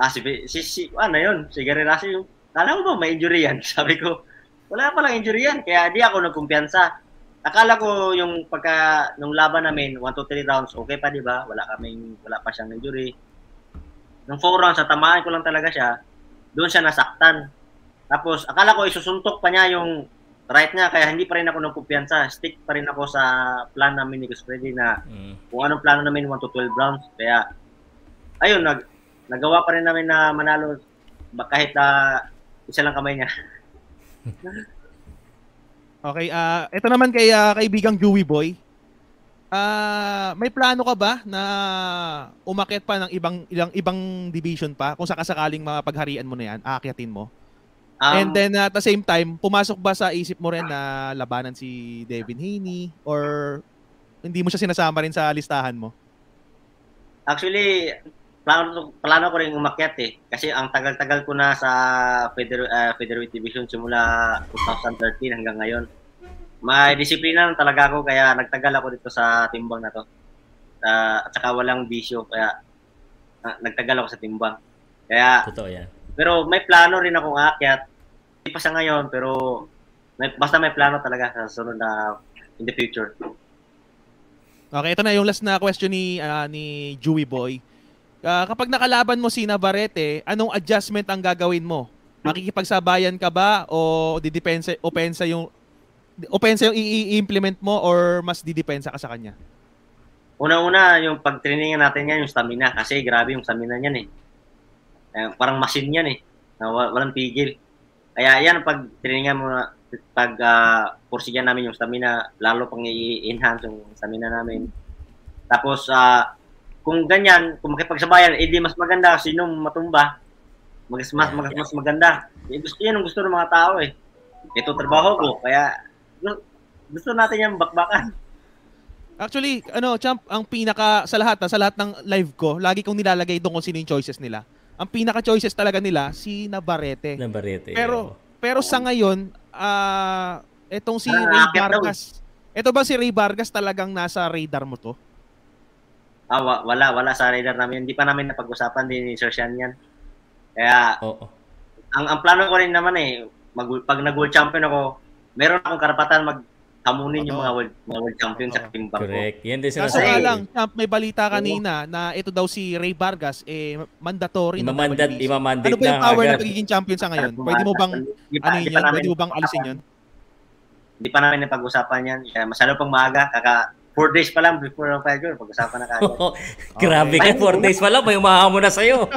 ah, si, si, si, ano yun, si Russell yung, kala mo ba may injury yan? *laughs* Sabi ko, wala pa lang injury yan, kaya di ako nagkumpiyansa. Akala ko yung pagka, nung laban namin, 1, 2, 3 rounds, okay pa, di ba? Wala kaming, wala pa siyang injury. Nung 4 rounds, natamaan ko lang talaga siya, doon siya nasaktan. Tapos, akala ko isusuntok pa niya yung right niya, kaya hindi pa rin ako nagkumpiyansa. Stick pa rin ako sa plan namin ni Gus Freddy na Mm. kung anong plano namin 1 to 12 rounds. Kaya, ayun, nag, nagawa pa rin namin na manalo kahit na isa lang kamay niya. *laughs* Okay, ah ito naman kay ah, kaibigang Dewey Boy. Ah, may plano ka ba na umakyat pa ng ibang ilang ibang division pa kung sakasakaling mapagharian mo na yan, aakyatin mo? Um, And then at the same time, pumasok ba sa isip mo rin na labanan si Devin Haney or hindi mo siya sinasama rin sa listahan mo? Actually, plano, plano ko rin umakyat eh. Kasi ang tagal-tagal ko na sa Feder, uh, Featherweight Division simula 2013 hanggang ngayon. May disiplina lang talaga ako kaya nagtagal ako dito sa timbang na to. Uh, at saka walang bisyo kaya uh, nagtagal ako sa timbang. Kaya Totoo yan. Pero may plano rin akong aakyat. Hindi pa sa ngayon pero may, basta may plano talaga sa sunod na in the future. Okay, ito na yung last na question ni ah, ni Jewy Boy. Ah, kapag nakalaban mo si Navarrete, anong adjustment ang gagawin mo? Makikipagsabayan ka ba o didepensa opensa yung opensa yung i-implement mo or mas didepensa ka sa kanya? Una-una, yung pag-trainingan natin yan, yung stamina. Kasi grabe yung stamina niyan eh. Eh, parang machine yan eh. Na wa- walang pigil. Kaya yan, pag trainingan mo na, pag uh, pursigan namin yung stamina, lalo pang i-enhance yung stamina namin. Tapos, ah, kung ganyan, kung makipagsabayan, edi mas maganda sino matumba. Mas, mas, mas, mas maganda. Eh, gusto yan ang gusto ng mga tao eh. Ito trabaho ko. Kaya, gu- gusto natin yan bakbakan. Actually, ano, champ, ang pinaka sa lahat, ah, sa lahat ng live ko, lagi kong nilalagay doon kung sino yung choices nila. Ang pinaka choices talaga nila si Navarrete. Ng Barete. Pero pero sa ngayon, ah etong si Ray. Vargas. Ito ba si Ray Vargas talagang nasa radar mo to? Ah, wa- wala, wala sa radar namin. Hindi pa namin napag-usapan din ni Sir Sean yan. Kaya, Oo. ang, ang plano ko rin naman eh, mag, pag nag-world champion ako, meron akong karapatan mag hamunin yung Oo. mga world, mga world champion sa Oo. timbang ko. Correct. Yan din Kaso sinasabi. nga lang, champ, may balita kanina na ito daw si Ray Vargas eh mandatory ng Imamandat, imamandate Ano ba yung na power agad. ng pagiging champion sa ngayon? Pwede mo bang pa- ano yun? Pwede mo bang alisin yun? Hindi pa namin napag-usapan yan. Masyado pang maaga. Kaka, four days pa lang before ng fight pag-usapan na kagad. *laughs* Grabe ka, 4 days pa lang, may umahamon na sa'yo.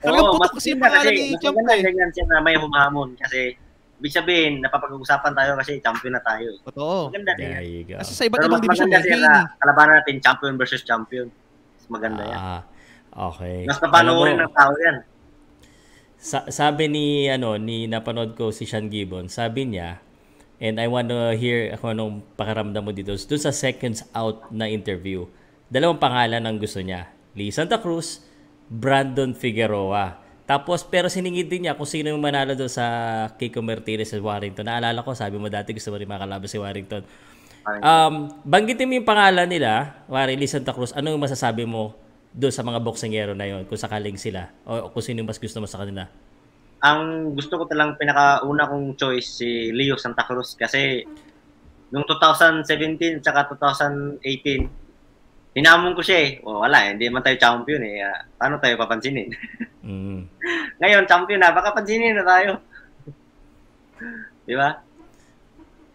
Talagang putok kasi yung maganda pangalan ni mas Champ maganda eh. ganyan siya na may humahamon. Kasi, ibig sabihin, napapag-usapan tayo kasi champion na tayo. eh. Totoo. Maganda din. There you go. Kasi sa iba't ibang division, maganda may siya Haney. na kalabanan natin champion versus champion. Mas maganda yan. Ah, okay. Mas mo, ng tao yan. sa- sabi ni ano ni napanood ko si Sean Gibbon, sabi niya and I want to hear kung anong pakiramdam mo dito. Doon sa seconds out na interview, dalawang pangalan ang gusto niya. Lee Santa Cruz, Brandon Figueroa. Tapos, pero siningid din niya kung sino yung manalo doon sa Kiko Martinez sa Warrington. Naalala ko, sabi mo dati gusto mo rin makalaban si Warrington. Um, banggitin mo yung pangalan nila, Wari Lee Santa Cruz, ano yung masasabi mo doon sa mga boksingero na yon kung sakaling sila o kung sino yung mas gusto mo sa kanila? ang gusto ko talang pinakauna kong choice si Leo Santa Cruz kasi nung 2017 tsaka 2018 hinamon ko siya eh. O, wala eh, hindi man tayo champion eh. Ah, paano tayo papansinin? *laughs* Mm. Ngayon, champion na, baka pansinin na tayo. *laughs* Di ba?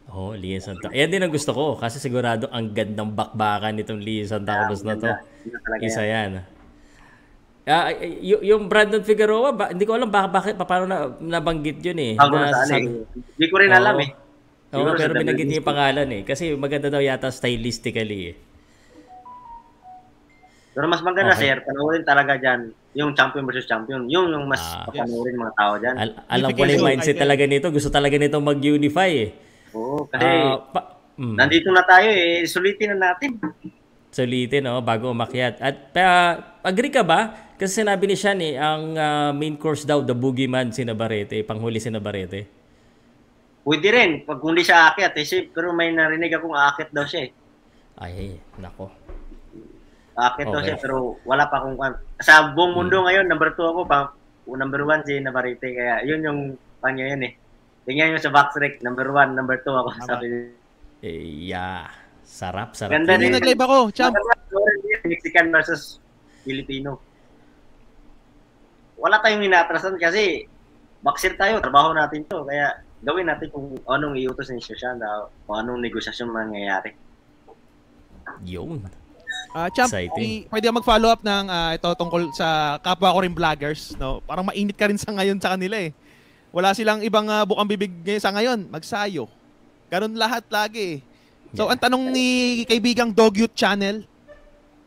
Oh, Lee Santa. Ayan din ang gusto ko kasi sigurado ang gandang bakbakan nitong Lee Santa Cruz na to. Isa yan. yan. Ah, y- yung Brandon Figueroa, ba, hindi ko alam baka, bakit, pa- paano na, nabanggit yun eh. Bago Na sa sabi- eh. Hindi ko rin alam Oo. eh. Oo, sa pero binanggit niya yung WBC. pangalan eh. Kasi maganda daw yata stylistically eh. Pero mas maganda Okay. sir, panoorin talaga dyan yung champion versus champion. Yung yung mas Ah. papanoorin mga tao dyan. Al- alam ko yung mindset talaga nito. Gusto talaga nito mag-unify eh. Oo, kasi Ah, pa- mm. nandito na tayo eh, sulitin na natin. Sulitin, no, bago umakyat. At pa, agree ka ba? Kasi sinabi ni Sean eh, ang ah, main course daw, the boogeyman si Navarrete, panghuli si Navarrete. Pwede rin, pag hindi siya aakyat, eh, pero may narinig akong aakyat daw siya eh. Ay, nako. Daw Okay. siya, pero wala pa akong... Sa buong mundo ngayon, number 2 ako, pa, number 1 si Navarrete, kaya yun yung kanya yun eh. Tingnan nyo sa box rec, number 1, number 2 ako. Tama. Sabi, Eh, yeah. Sarap, sarap. Ganda rin. nag-live ako, champ. Mexican versus Filipino. Wala tayong inaatrasan kasi boxer tayo, trabaho natin to. Kaya gawin natin kung anong iutos ni na kung anong negosasyon mangyayari. Yun. Ah, champ, Exciting. i- pwede mag-follow up ng ah, ito tungkol sa kapwa ko rin vloggers, no? Parang mainit ka rin sa ngayon sa kanila eh. Wala silang ibang ah, bukang bibig ngayon sa ngayon, magsayo. Ganun lahat lagi eh. So, ang tanong ni kaibigang Dog Youth Channel,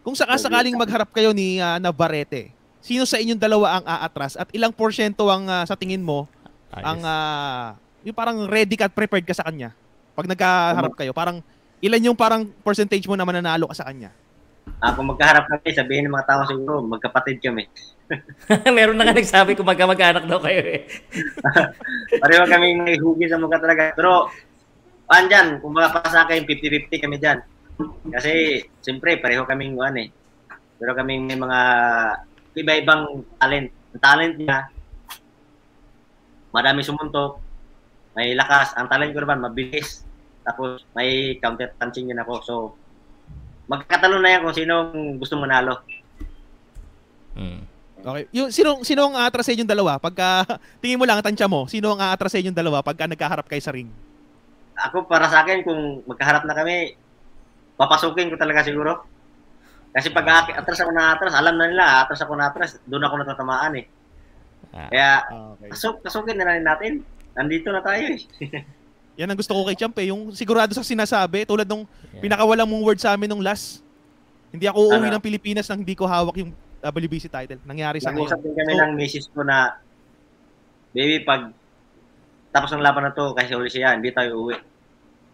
kung sakasakaling magharap kayo ni ah, Navarrete, sino sa inyong dalawa ang aatras at ilang porsyento ang ah, sa tingin mo Ayos. ang ah, yung parang ready ka at prepared ka sa kanya. Pag nagkaharap kayo, parang ilan yung parang percentage mo na mananalo ka sa kanya? Ah, kung magkaharap kami, sabihin ng mga tao siguro, magkapatid kami. *laughs* Meron na nga nagsabi kung magkamag-anak daw kayo eh. *laughs* Pareho kami may hugi sa mukha talaga. Pero, andyan, kung mga pa sa akin, 50-50 kami dyan. Kasi, siyempre, pareho kaming ano eh. Pero kaming may mga iba-ibang talent. Ang talent niya, madami sumuntok, may lakas. Ang talent ko naman, mabilis. Tapos, may counter punching din ako. So, magkatalo na yan kung sinong gusto manalo. Mm. Okay. Yung sino sino ang aatras sa inyong dalawa pagka *laughs* tingin mo lang tansya mo, sino ang aatras sa inyong dalawa pagka nagkaharap kayo sa ring? Ako, para sa akin, kung magkaharap na kami, papasukin ko talaga siguro. Kasi pag atras ako na atras, alam na nila, atras ako na atras, doon ako natatamaan eh. Ah. Kaya, Okay. pasok, pasukin na lang natin. Nandito na tayo eh. *laughs* Yan ang gusto ko kay Champ eh, yung sigurado sa sinasabi tulad nung Yeah. pinakawalang mong word sa amin nung last. Hindi ako uuwi Ano? ng Pilipinas nang hindi ko hawak yung WBC title. Nangyari sa Nag-usap ngayon. din kami So- ng misis ko na, baby, pag tapos ng laban na to, kasi uli siya, hindi tayo uwi.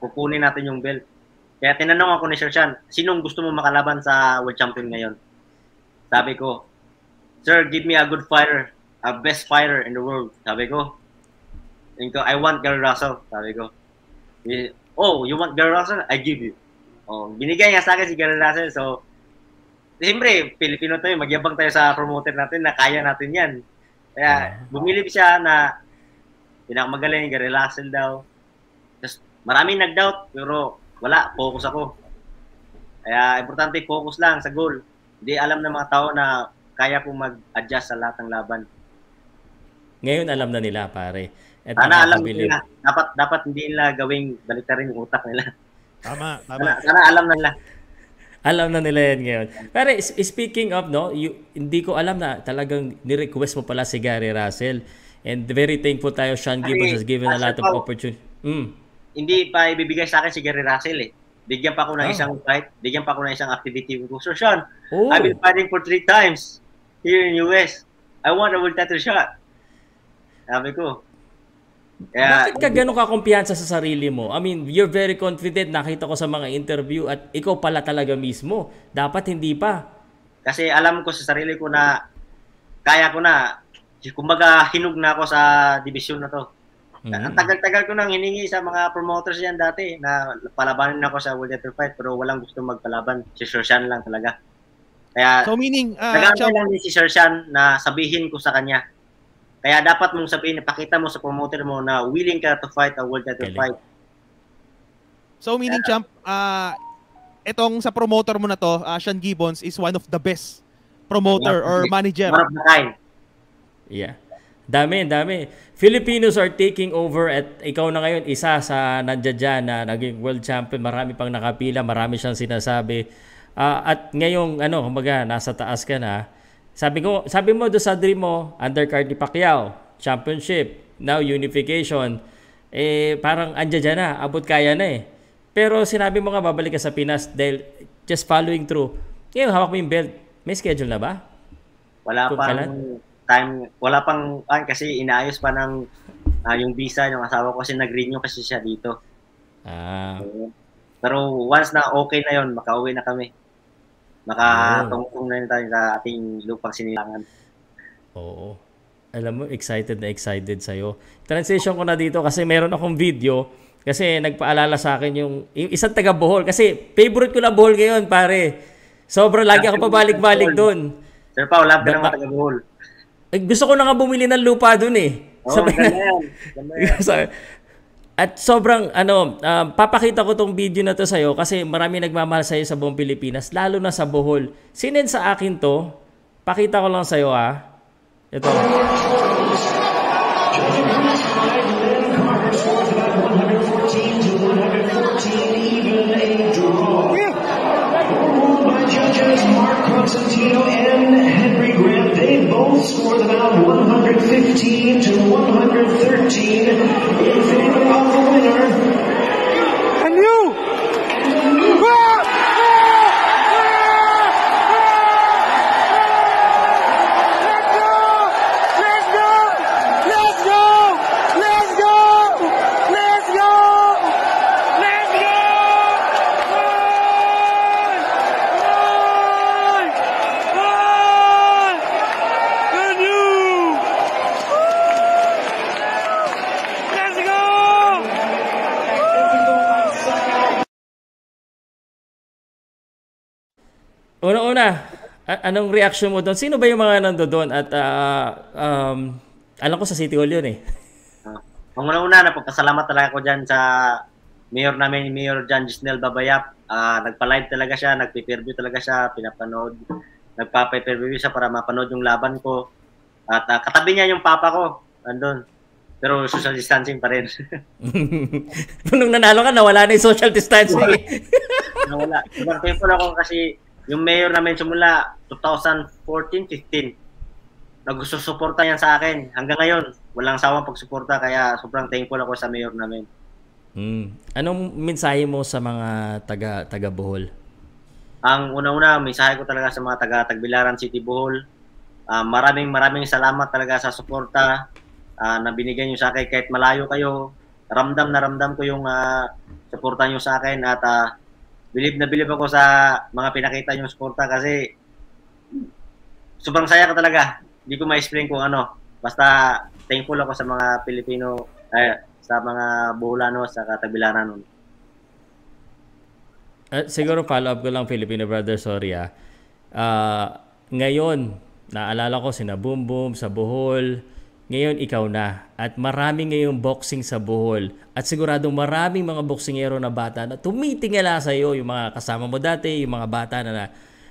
Kukunin natin yung belt. Kaya tinanong ako ni Sir Sean, sinong gusto mo makalaban sa World Champion ngayon? Sabi ko, Sir, give me a good fighter, a best fighter in the world. Sabi ko, Sabi ko, I want Gary Russell. Sabi ko, oh, you want Gary Russell? I give you. Oh, binigay niya sa akin si Gary Russell. So, siyempre, Pilipino tayo, magyabang tayo sa promoter natin na kaya natin yan. Kaya, bumilib siya na pinakamagaling, Gary Russell daw. Tapos, maraming nag-doubt, pero wala, focus ako. Kaya, importante, focus lang sa goal. Hindi alam ng mga tao na kaya kong mag-adjust sa lahat ng laban. Ngayon alam na nila pare. At Sana alam nila. Dapat, dapat hindi nila gawing baliktarin yung utak nila. Tama, *laughs* tama. Sana, sana alam na nila. Alam na nila yan ngayon. Pero speaking of, no, you, hindi ko alam na talagang ni-request mo pala si Gary Russell. And very thankful tayo, Sean Gibbons has given a lot of opportunity. Mm. Hindi pa ibibigay sa akin si Gary Russell eh. Bigyan pa ako ng Oh. isang fight, bigyan pa ako ng isang activity ko. So Sean, Oh, I've been fighting for three times here in US. I want a world title shot. Sabi ko. Kaya, bakit ka gano'n kakumpiyansa sa sarili mo? I mean, you're very confident. Nakita ko sa mga interview at ikaw pala talaga mismo. Dapat hindi pa. kasi alam ko sa sarili ko na kaya ko na. Kumbaga, hinug na ako sa division na to. Mhm. Ang tagal-tagal ko nang hiningi sa mga promoters yan dati na palabanin ako sa world title fight pero walang gusto magpalaban. Si Sir Sean lang talaga. Kaya, So meaning, uh, Nagantay lang din si Sir Sean na sabihin ko sa kanya. Kaya dapat mong sabihin, pakita mo sa promoter mo na willing ka to fight a world title fight. so meaning Champ, ah etong sa promoter mo na to, ah, Sean Gibbons is one of the best promoter or manager. One of the kind. Yeah. Dami, dami. Filipinos are taking over at ikaw na ngayon isa sa nandiyan dyan na naging world champion. Marami pang nakapila, marami siyang sinasabi. Ah, at ngayong ano, kumbaga nasa taas ka na. Sabi ko, sabi mo do sa dream mo, undercard ni Pacquiao, championship, now unification. Eh parang andyan dyan na, abot kaya na eh. Pero sinabi mo nga babalik ka sa Pinas dahil just following through. Ngayon hawak mo yung belt. May schedule na ba? Wala Kung pang kailan? time, wala pang, ah, kasi inaayos pa ng ah, yung visa ng asawa ko kasi nag-renew kasi siya dito. Ah, Pero once na okay na yon makauwi na kami. Makatungtong na rin tayo sa ating lupang sinilangan. Oo. Alam mo, excited na excited sa'yo. Transition ko na dito kasi meron akong video kasi nagpaalala sa akin yung, yung isang taga Bohol. Kasi favorite ko na Bohol ngayon, pare. Sobrang lagi ako pabalik-balik doon. Sir Pao, love ka ng Ba- mga taga-Bohol. Eh, gusto ko na nga bumili ng lupa doon eh. Oo, Sabay ganda na- *laughs* At sobrang ano, um, papakita ko tong video na to sa'yo kasi marami nagmamahal sa'yo sa buong Pilipinas, lalo na sa Bohol. Sinend sa akin to. Pakita ko lang sa'yo ah. Ito. Anong reaction mo doon? Sino ba yung mga nando doon? At ah, um, alam ko sa City Hall yun eh. Ang una-una, napagpasalamat talaga ako dyan sa mayor namin, Mayor John Gisnel Babayap. Ah, nagpa-live talaga siya, nagpe-preview talaga siya, pinapanood. Nagpa-preview siya para mapanood yung laban ko. At ah, katabi niya yung papa ko, andun. Pero social distancing pa rin. *laughs* Nung nanalo ka, nawala na yung social distancing. eh. Nawala. Sobrang thankful ako kasi yung mayor namin simula 2014-15, nagsusuporta yan sa akin. Hanggang ngayon, walang sawang pagsuporta kaya sobrang thankful ako sa mayor namin. Hmm. Anong mensahe mo sa mga taga taga Bohol? Ang una-una, mensahe ko talaga sa mga taga Tagbilaran City Bohol. ah, maraming maraming salamat talaga sa suporta ah, na binigyan niyo sa akin kahit malayo kayo. Ramdam na ramdam ko yung ah, suporta niyo sa akin at ah, bilib na bilib ako sa mga pinakita niyo suporta kasi sobrang saya ka talaga. Hindi ko ma-explain kung ano. Basta thankful ako sa mga Pilipino, eh, sa mga Boholano sa Tagbilaran. Ah, siguro follow up ko lang Filipino brother, sorry ah. Ah, ngayon, naalala ko sina Boom Boom sa Bohol. Ngayon ikaw na. At marami ngayong boxing sa Bohol. At siguradong maraming mga boksingero na bata na tumitingala sa iyo, yung mga kasama mo dati, yung mga bata na, na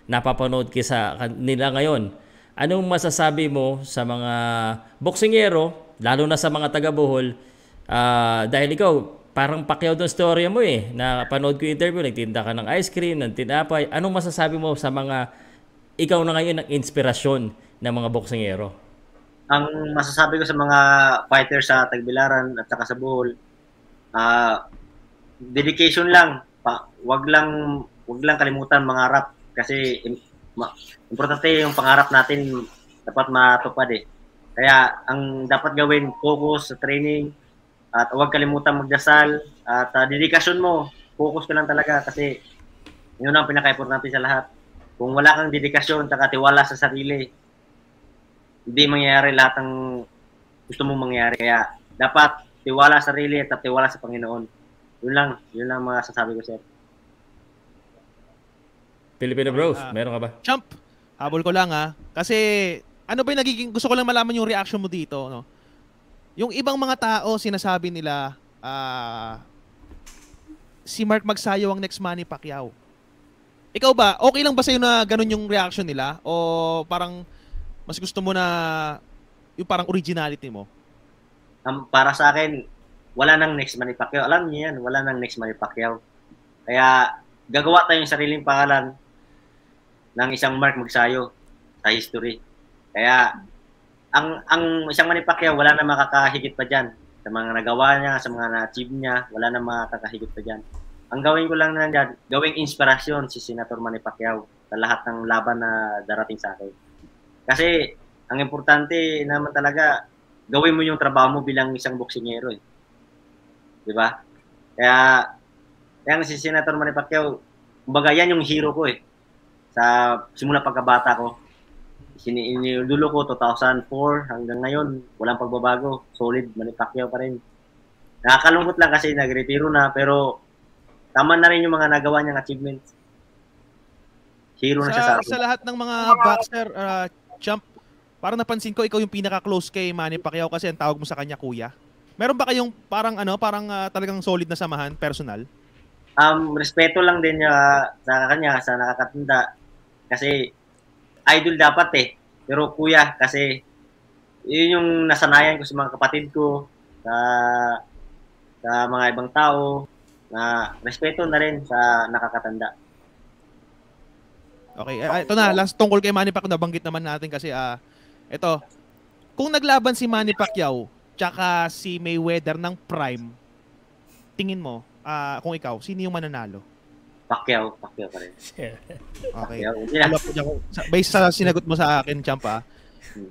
napapanood ka sa nila ngayon. Anong masasabi mo sa mga boksingero, lalo na sa mga taga Bohol, Ah, dahil ikaw, parang pakyaw doon storya mo eh. Na panood ko yung interview, nagtinda ka ng ice cream, ng tinapay. Anong masasabi mo sa mga, ikaw na ngayon ang inspirasyon ng mga boksingero? Ang masasabi ko sa mga fighters sa Tagbilaran at saka sa Bohol, ah dedication lang. Pa, wag lang wag lang kalimutan mangarap kasi importante yung pangarap natin dapat matupad eh. Kaya ang dapat gawin focus sa training at huwag kalimutan magdasal at ah, dedikasyon mo. Focus ka lang talaga kasi yun ang pinaka-importante sa lahat. Kung wala kang dedikasyon at tiwala sa sarili, hindi mangyayari lahat ng gusto mong mangyari. Kaya dapat tiwala sa sarili at tiwala sa Panginoon. Yun lang, yun lang mga sasabi ko sir. Filipino bros, Ah. meron ka ba? Champ, habol ko lang ha. Kasi ano ba yung nagiging, gusto ko lang malaman yung reaction mo dito. No? Yung ibang mga tao, sinasabi nila, ah, si Mark Magsayo ang next Manny Pacquiao. Ikaw ba, okay lang ba sa'yo na ganun yung reaction nila? O parang mas gusto mo na yung parang originality mo? Ang para sa akin, wala nang next Manny Pacquiao. Alam niyo yan, wala nang next Manny Pacquiao. Kaya gagawa tayong sariling pangalan ng isang Mark Magsayo sa history. Kaya ang ang isang Manny Pacquiao wala na makakahigit pa diyan sa mga nagawa niya, sa mga na-achieve niya, wala na makakahigit pa diyan. Ang gawin ko lang na dyan, gawing inspirasyon si Senator Manny Pacquiao sa lahat ng laban na darating sa akin. Kasi ang importante naman talaga gawin mo yung trabaho mo bilang isang boksingero eh. 'Di ba? Kaya kaya si Senator Manny Pacquiao, kumbaga yan yung hero ko eh. Sa simula pagkabata ko. Sini inidulo ko 2004 hanggang ngayon, walang pagbabago. Solid Manny Pacquiao pa rin. Nakakalungkot lang kasi nagretiro na pero tama na rin yung mga nagawa niyang achievements. Hero na siya sa sa lahat ng mga boxer, uh, champ, parang napansin ko ikaw yung pinaka-close kay Manny Pacquiao kasi ang tawag mo sa kanya kuya. Meron ba kayong parang ano, parang ah, talagang solid na samahan, personal? Um, respeto lang din niya sa kanya, sa nakakatanda. Kasi idol dapat eh. Pero kuya, kasi yun yung nasanayan ko sa mga kapatid ko, sa sa mga ibang tao, na respeto na rin sa nakakatanda. Okay, ah, ito na, last tungkol kay Manny Pacquiao, nabanggit naman natin kasi, ah, ito, kung naglaban si Manny Pacquiao, tsaka si Mayweather ng prime, tingin mo, ah, kung ikaw, sino yung mananalo? Pacquiao, Pacquiao pa rin. Okay. Ko dyan. Sa- Based sa sinagot mo sa akin, Champ, ah.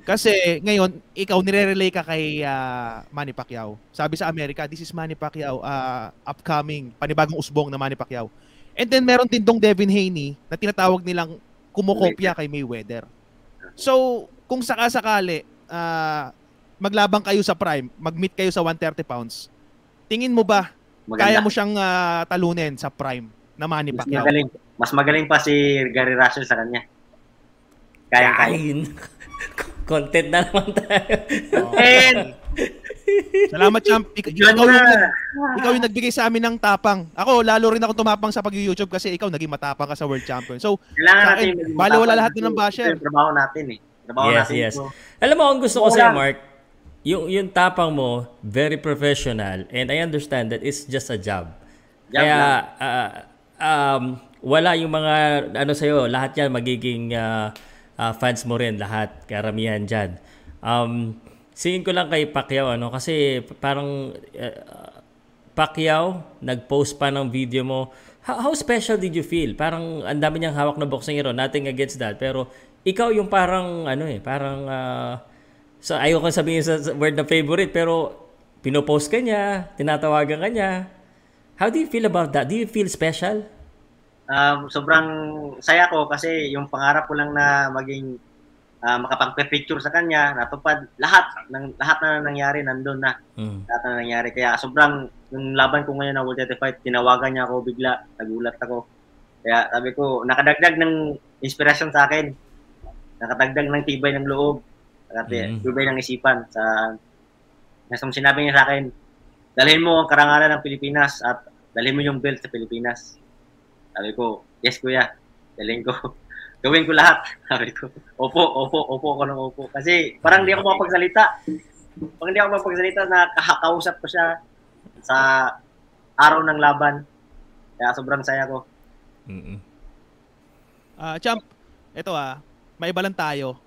Kasi ngayon, ikaw nire-relay ka kay ah, Manny Pacquiao. Sabi sa Amerika, this is Manny Pacquiao, ah, upcoming, panibagong usbong na Manny Pacquiao. And then meron din dong Devin Haney na tinatawag nilang kumokopya kay Mayweather. So, kung sakasakali, ah, maglabang kayo sa prime, mag-meet kayo sa 130 pounds, tingin mo ba, Maganda. kaya mo siyang ah, talunin sa prime? na Manny Mas Pacquiao. magaling, mas magaling pa si Gary Russell sa kanya. Kaya-kaya. Kain. *laughs* Content na naman tayo. And, Salamat, champ. Ik- Yun ikaw, yung, ikaw yung nagbigay sa amin ng tapang. Ako, lalo rin ako tumapang sa pag-YouTube kasi ikaw naging matapang ka sa World Champion. So, Kailangan Sa natin. akin, bali wala lahat ng basher. Ito yung trabaho natin eh. Trabaho yes, natin yes. ito. Alam mo, ang gusto ko lang. Mark, yung, yung tapang mo, very professional, and I understand that it's just a job. Job Kaya, ah, um, wala yung mga, ano sa'yo, lahat yan magiging ah, ah, fans mo rin, lahat, karamihan dyan. Um, singin ko lang kay Pacquiao, ano, kasi parang, uh, Pacquiao, nag-post pa ng video mo. How, how special did you feel? Parang ang dami niyang hawak na boxing hero. Nothing against that. Pero ikaw yung parang ano eh, parang uh, so ayoko sabihin sa, sa word na favorite pero pinopost ka niya, tinatawagan ka niya. How do you feel about that? Do you feel special? Um, sobrang saya ko kasi yung pangarap ko lang na maging uh, makapagpe-picture sa kanya, natupad lahat ng lahat na nangyari nandun na. Mm. Lahat na nangyari kaya sobrang yung laban ko ngayon na World Title Fight, tinawagan niya ako bigla, nagulat ako. Kaya sabi ko, nakadagdag ng inspirasyon sa akin. Nakadagdag ng tibay ng loob. Nakati, Mm. tibay ng isipan sa Nasa sinabi niya sa akin, dalhin mo ang karangalan ng Pilipinas at dalhin mo yung belt sa Pilipinas. Sabi ko, yes kuya, dalhin ko. *laughs* Gawin ko lahat. *laughs* Sabi ko, opo, opo, opo ako ng opo. Kasi parang di ako mapagsalita. Pag hindi ako mapagsalita, nakakausap ko siya sa araw ng laban. Kaya sobrang saya ko. Mm-mm. ah, champ, ito ah, maiba lang tayo.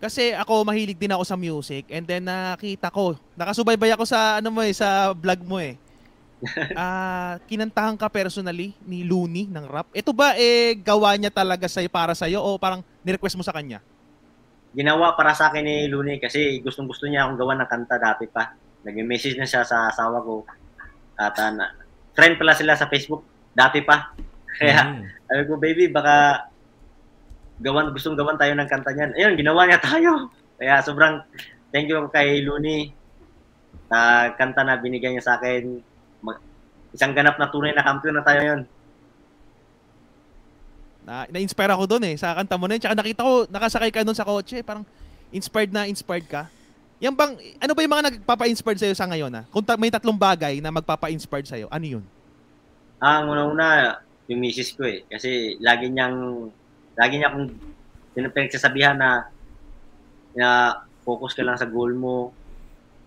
Kasi ako mahilig din ako sa music and then nakita ko, nakasubaybay ako sa ano mo eh, sa vlog mo eh. Ah, kinantahan ka personally ni Looney ng rap. Ito ba eh gawa niya talaga sa para sa o parang ni-request mo sa kanya? Ginawa para sa akin ni Looney kasi gustong gusto niya akong gawa ng kanta dati pa. Nag-message na siya sa asawa ko. At uh, na- friend pala sila sa Facebook dati pa. *laughs* Kaya Mm. sabi ko, baby, baka gawan, gustong gawan tayo ng kanta niyan. Ayun, ginawa niya tayo. Kaya sobrang thank you kay Looney na kanta na binigay niya sa akin. Isang ganap na tunay na kampiyon na tayo yun. Na, na-inspire ako doon eh sa kanta mo na yun. Tsaka nakita ko, nakasakay ka doon sa kotse, parang inspired na inspired ka. Yan bang, ano ba yung mga nagpapa-inspired sa'yo sa ngayon ah? Kung ta- may tatlong bagay na magpapa-inspired sa'yo, ano yun? Ang una-una, yung misis ko eh. Kasi lagi niyang, lagi niya akong pinagsasabihan na, na focus ka lang sa goal mo.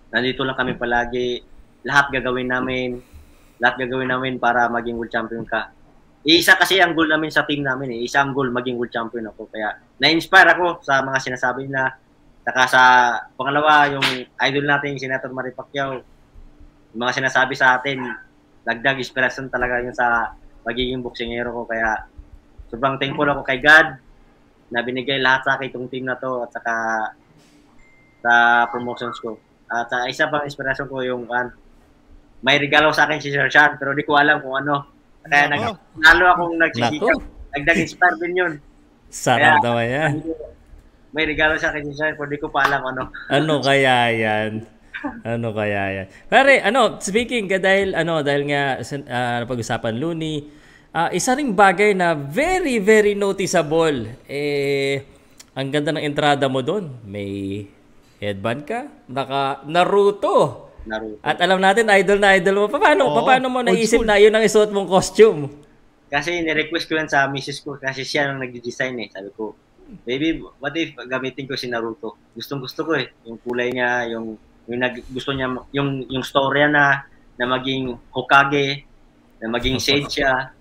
Nandito lang kami palagi. Lahat gagawin namin. Lahat gagawin namin para maging world champion ka. Isa kasi ang goal namin sa team namin eh. Isa ang goal maging world champion ako. Kaya na-inspire ako sa mga sinasabi nila. Saka sa pangalawa, yung idol natin, yung Senator Manny Pacquiao. Yung mga sinasabi sa atin, dagdag inspiration talaga yun sa magiging boksingero ko. Kaya sobrang thankful ako kay God na binigay lahat sa akin itong team na to at saka sa promotions ko. At sa isa pang inspiration ko yung kan may regalo sa akin si Sir Sean pero di ko alam kung ano. Kaya nag, lalo akong nagsisikap. Nako. Dagdag inspire din yun. Sarap naman yan. May regalo sa akin si Sir pero di ko pa alam ano. Ano kaya yan? Ano kaya yan? Pare, ano, speaking ka dahil, ano, dahil nga ah, napag-usapan Looney, ah, isa ring bagay na very, very noticeable. Eh, ang ganda ng entrada mo doon. May headband ka, naka Naruto. Naruto. At alam natin, idol na idol mo. Paano, Oo, paano mo naisip na yun ang isuot mong costume? Kasi ni-request ko yan sa misis ko kasi siya ang nag-design eh. Sabi ko, baby, what if gamitin ko si Naruto? Gustong gusto ko eh. Yung kulay niya, yung yung nag, gusto niya, yung yung storya na na maging Hokage, na maging *laughs* Sage siya.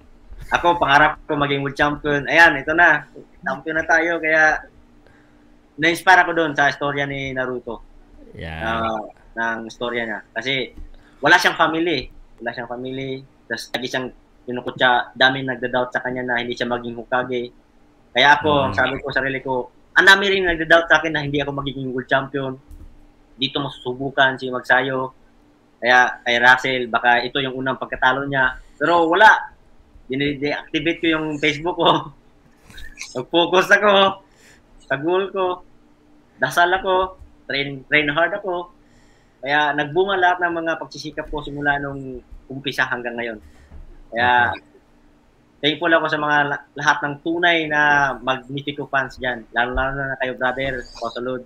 Ako, pangarap ko maging world champion. Ayan, ito na. Champion na tayo. Kaya, na-inspire ako doon sa storya ni Naruto Yan. ah, ng storya niya. Kasi wala siyang family. Wala siyang family. Tapos lagi siyang tinukot siya, dami nagda-doubt sa kanya na hindi siya maging Hokage. Kaya ako, Mm. sabi ko sa sarili ko, ang dami rin nagda-doubt sa akin na hindi ako magiging world champion. Dito masusubukan si Magsayo. Kaya kay Russell, baka ito yung unang pagkatalo niya. Pero wala. Dine-deactivate ko yung Facebook ko. *laughs* Nag-focus ako sa goal ko. Dasal ako. Train, train hard ako. Kaya nagbunga lahat ng mga pagsisikap ko simula nung umpisa hanggang ngayon. Kaya thankful ako sa mga la- lahat ng tunay na Magnifico fans dyan. Lalo-lalo na kayo, brother, Kosalud,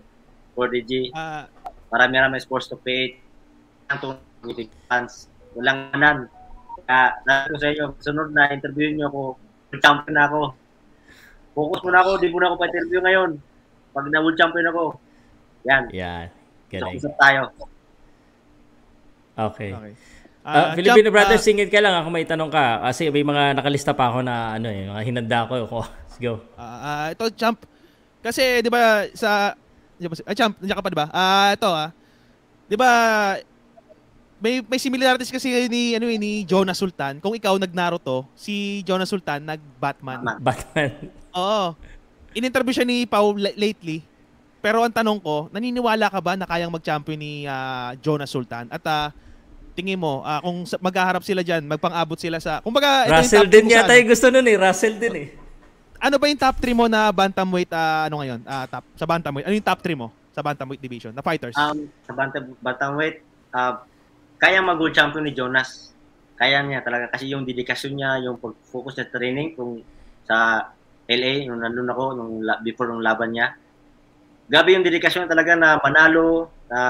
4DG, Ah, marami-rami sports to pay, ang tunay na Magnifico fans. Walang anan. Kaya, natin ko sa inyo, sunod na interview nyo ako, champion na ako. Focus muna ako, di muna ako pa-interview ngayon. Pag na-world champion ako, yan, Yan. Galing. usap tayo. Okay. okay. Ah, Ah, Filipino champ- Brothers, ah, singit ka lang ako may tanong ka kasi may mga nakalista pa ako na ano eh, mga hinanda ko. *laughs* Let's go. Ah, ah, ito champ. Kasi 'di ba sa di ba, ah, champ, nandiyan ka pa 'di ba? Ah, ito ah. 'Di ba may may similarities kasi ni ano eh, ni Jonas Sultan. Kung ikaw nag-Naruto, si Jonas Sultan nag-Batman. Batman. Batman. *laughs* Oo. In-interview siya ni Pau la- lately. Pero ang tanong ko, naniniwala ka ba na kayang mag-champion ni ah, Jonas Sultan? At ah, tingin mo, ah, kung maghaharap sila diyan, magpang-abot sila sa Kumbaga, ito yung Russell top din yata yung gusto nun eh. Russell din eh. Ano ba yung top 3 mo na bantamweight ah, ano ngayon? Ah, top sa bantamweight. Ano yung top 3 mo sa bantamweight division na fighters? Um, sa bantam, bantamweight, uh, kaya mag-world champion ni Jonas. Kaya niya talaga kasi yung dedikasyon niya, yung pag-focus sa training kung sa LA nung nandun ako nung before nung laban niya. Gabi yung dedikasyon niya talaga na manalo na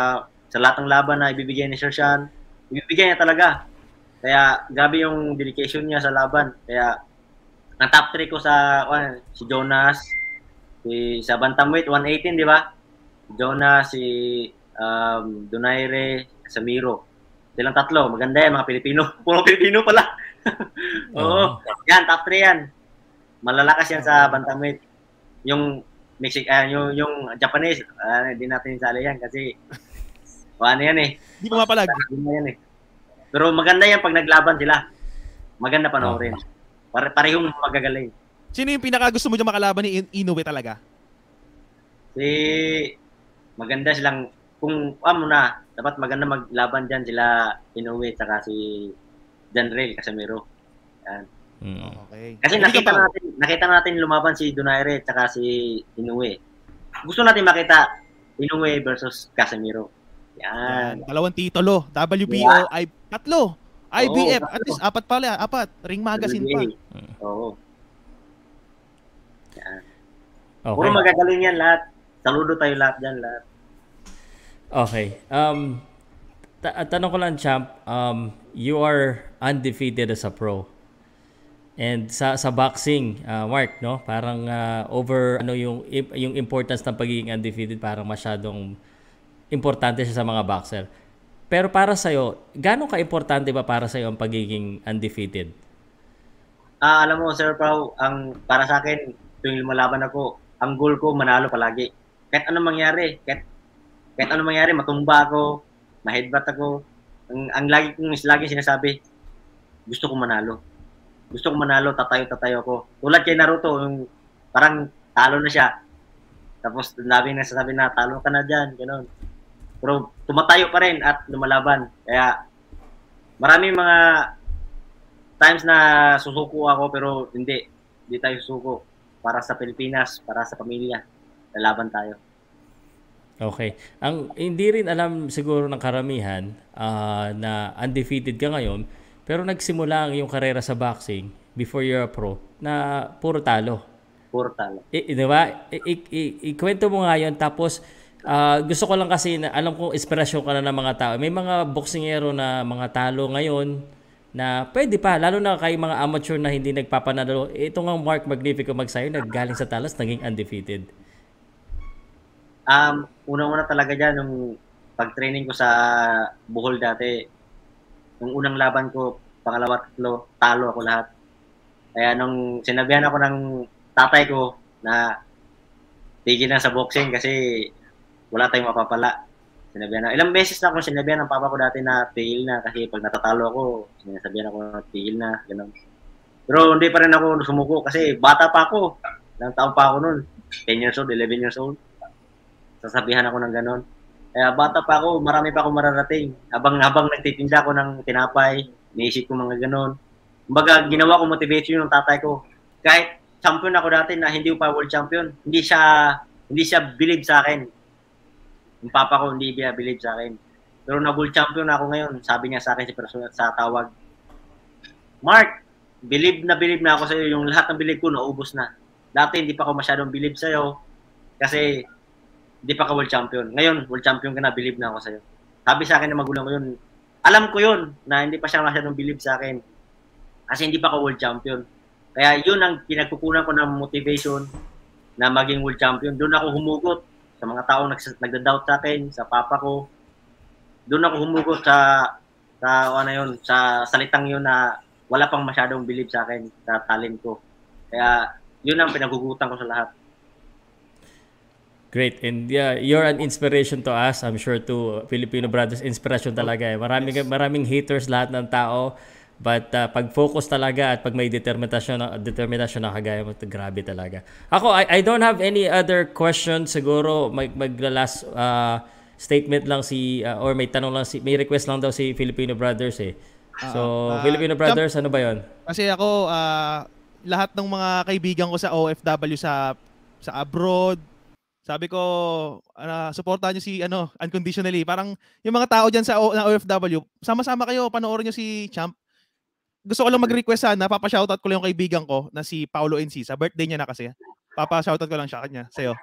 sa lahat ng laban na ibibigay ni Sir Sean. Ibibigay niya talaga. Kaya gabi yung dedication niya sa laban. Kaya ang top 3 ko sa ano, si Jonas, si sa bantamweight 118, di ba? Jonas, si um, Donaire, Samiro. Silang tatlo. Maganda yan, mga Pilipino. *laughs* Puro Pilipino pala. *laughs* Oo. Yan, top 3 yan. Malalakas yan sa bantamweight. Yung Mexic, ah, yung, yung Japanese, ah, hindi natin sali yan kasi ano yan eh. Hindi pumapalag. Hindi na yan eh. Pero maganda yan pag naglaban sila. Maganda panoorin. Pare, parehong magagaling. Sino yung pinaka gusto mo dyan makalaban ni In- Inoue talaga? Si maganda silang kung ano na, dapat maganda maglaban diyan sila Inoue saka si Janrel Casemiro. Yan. Mm. Okay. Kasi Hindi nakita natin, nakita natin lumaban si Donaire saka si Inoue. Gusto natin makita Inoue versus Casemiro. Yan. Yan, dalawang titulo. WBO, Yeah. I, tatlo. IBF, Oo, at least apat pala, apat. Ring magazine pa. Oo. Yan. Okay. Puro magagaling yan lahat. Saludo tayo lahat dyan lahat. Okay. Um, ta- tanong ko lang, champ. Um, you are undefeated as a pro. And sa sa boxing, uh, Mark, no? Parang uh, over ano yung yung importance ng pagiging undefeated parang masyadong importante siya sa mga boxer. Pero para sa iyo, gaano ka importante ba para sa iyo ang pagiging undefeated? Ah, alam mo, Sir Pao, ang para sa akin, tuwing lumalaban ako, ang goal ko manalo palagi. Kahit anong mangyari, kahit kahit anong mangyari, matumba ako, ma-headbutt ako. Ang, ang lagi kong lagi sinasabi, gusto ko manalo. Gusto ko manalo, tatayo-tatayo ako. Tulad kay Naruto, yung parang talo na siya. Tapos labi na sasabi na, talo ka na dyan, gano'n. Pero tumatayo pa rin at lumalaban. Kaya maraming mga times na susuko ako pero hindi. Hindi tayo susuko. Para sa Pilipinas, para sa pamilya. Lalaban tayo. Okay. Ang hindi rin alam siguro ng karamihan ah, na undefeated ka ngayon, pero nagsimula ang iyong karera sa boxing before you're a pro na puro talo. Puro talo. I, di ba? I, i- i- ikwento mo nga yun. Tapos, ah, gusto ko lang kasi, na, alam kong inspirasyon ka na ng mga tao. May mga boksingero na mga talo ngayon na pwede pa, lalo na kay mga amateur na hindi nagpapanalo. Ito nga Mark Magnifico Magsayo, naggaling sa talas, naging undefeated. Um, unang-una talaga dyan, nung pag-training ko sa Bohol dati, nung unang laban ko, pangalawa, tatlo, talo ako lahat. Kaya nung sinabihan ako ng tatay ko na tigil na sa boxing kasi wala tayong mapapala. Sinabihan na, ilang beses na ako sinabihan ng papa ko dati na tigil na kasi pag natatalo ako, sinasabihan ako na tigil na, gano'n. Pero hindi pa rin ako sumuko kasi bata pa ako. Ilang taon pa ako noon. 10 years old, 11 years old sasabihan ako ng ganon. Kaya bata pa ako, marami pa ako mararating. Habang habang nagtitinda ako ng tinapay, niisip ko mga ganon. Kumbaga, ginawa ko motivation yung tatay ko. Kahit champion ako dati na hindi pa world champion, hindi siya hindi siya believe sa akin. Yung papa ko hindi believe sa akin. Pero na world champion ako ngayon, sabi niya sa akin si personal sa tawag. Mark, believe na believe na ako sa iyo. Yung lahat ng believe ko naubos na. Dati hindi pa ako masyadong believe sa iyo kasi hindi pa ka world champion. Ngayon, world champion ka na, believe na ako sa iyo. Sabi sa akin ng magulang ko yun. Alam ko yun na hindi pa siya masyadong believe sa akin. Kasi hindi pa ako world champion. Kaya yun ang pinagkukunan ko ng motivation na maging world champion. Doon ako humugot sa mga taong nags- nagda-doubt sa akin, sa papa ko. Doon ako humugot sa sa ano yun, sa salitang yun na wala pang masyadong believe sa akin, sa talent ko. Kaya yun ang pinagugutan ko sa lahat. Great. And yeah, you're an inspiration to us. I'm sure to Filipino brothers, inspiration talaga eh. Maraming, maraming haters lahat ng tao. But uh, pag focus talaga at pag may determinasyon, determinasyon na kagaya mo, grabe talaga. Ako, I, I don't have any other questions. Siguro mag, mag-last uh, statement lang si, uh, or may tanong lang si, may request lang daw si Filipino brothers eh. So, Ah, ah, Filipino jump- brothers, ano ba yon? Kasi ako, ah, lahat ng mga kaibigan ko sa OFW sa sa abroad, sabi ko, uh, supportahan niyo si ano, unconditionally. Parang yung mga tao diyan sa o, na OFW, sama-sama kayo, panoorin niyo si Champ. Gusto ko lang mag-request sana, papa-shoutout ko lang yung kaibigan ko na si Paulo Encisa. Birthday niya na kasi. Papa-shoutout ko lang siya kanya, sa'yo.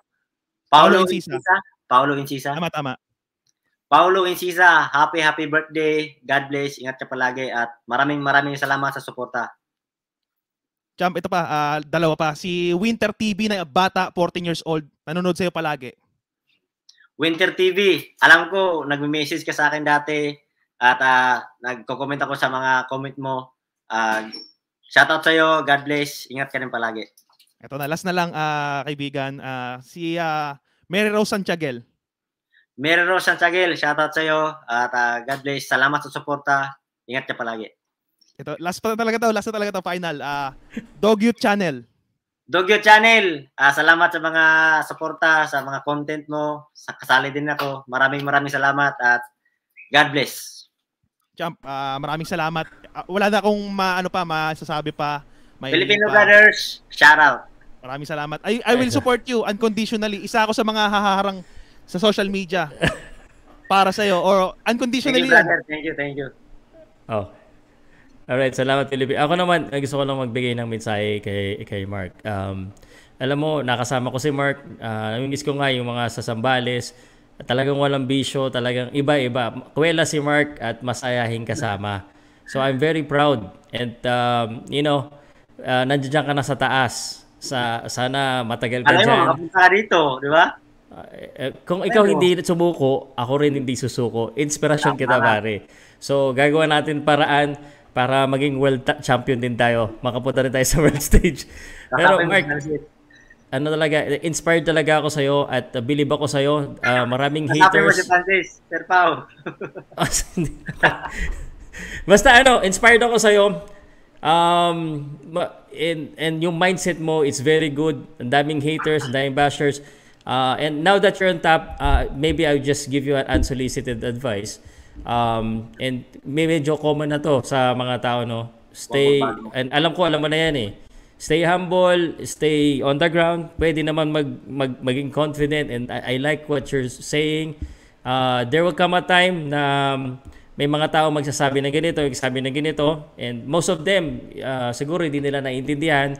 Paulo Paulo Encisa. Incisa. Paulo Incisa. Tama, tama. Paulo Incisa, happy happy birthday. God bless. Ingat ka palagi at maraming maraming salamat sa suporta. Champ, ito pa, ah, dalawa pa. Si Winter TV na bata, 14 years old. Nanonood sa'yo palagi. Winter TV, alam ko nagme-message ka sa akin dati at ah, nagko-comment ako sa mga comment mo. Uh, shoutout sa iyo. God bless. Ingat ka rin palagi. Ito na, last na lang, ah, kaibigan. Ah, si ah, Mary Rose Santiaguel. Mary Rose Santiaguel, shoutout sa iyo at ah, God bless. Salamat sa suporta. Ingat ka palagi. Ito, last pa talaga to, last na talaga to, final. Ah, Dog Youth Channel. Dogyo Channel, ah, salamat sa mga suporta, sa mga content mo. Sa kasali din ako. Maraming maraming salamat at God bless. Champ, ah, maraming salamat. Ah, wala na akong ma, ano pa, masasabi pa. May Filipino pa- Brothers, shout out. Maraming salamat. I, I will support you unconditionally. Isa ako sa mga haharang sa social media *laughs* para sa iyo or Thank unconditionally. you, yan. brother. Thank you, thank you. Oh. Alright, salamat Philippine. Ako naman, eh, gusto ko lang magbigay ng mensahe kay, kay Mark. Um, alam mo, nakasama ko si Mark. Uh, namimiss ko nga yung mga sasambales. Talagang walang bisyo, talagang iba-iba. Kuwela si Mark at masayahin kasama. So I'm very proud. And um, you know, uh, nandiyan ka na sa taas. Sa, sana matagal ka Alam makapunta ka dito, di ba? Eh, kung ikaw hindi sumuko, ako rin hindi susuko. Inspirasyon kita, pare. So, gagawa natin paraan para maging world champion din tayo. Makapunta rin tayo *laughs* sa world stage. Pero Mark, ano talaga, inspired talaga ako sa'yo at uh, believe ako sa'yo. Uh, maraming mo haters. si Francis, Sir Pao. *laughs* *laughs* *laughs* Basta ano, inspired ako sa'yo. Um, and, and yung mindset mo, it's very good. Ang daming haters, ang daming bashers. Uh, and now that you're on top, uh, maybe I'll just give you an unsolicited advice. Um, and may medyo common na to sa mga tao, no? Stay, and alam ko, alam mo na yan eh. Stay humble, stay on the ground. Pwede naman mag, mag, maging confident and I, I like what you're saying. Uh, there will come a time na um, may mga tao magsasabi na ganito, magsasabi na ganito, and most of them, uh, siguro hindi nila naiintindihan.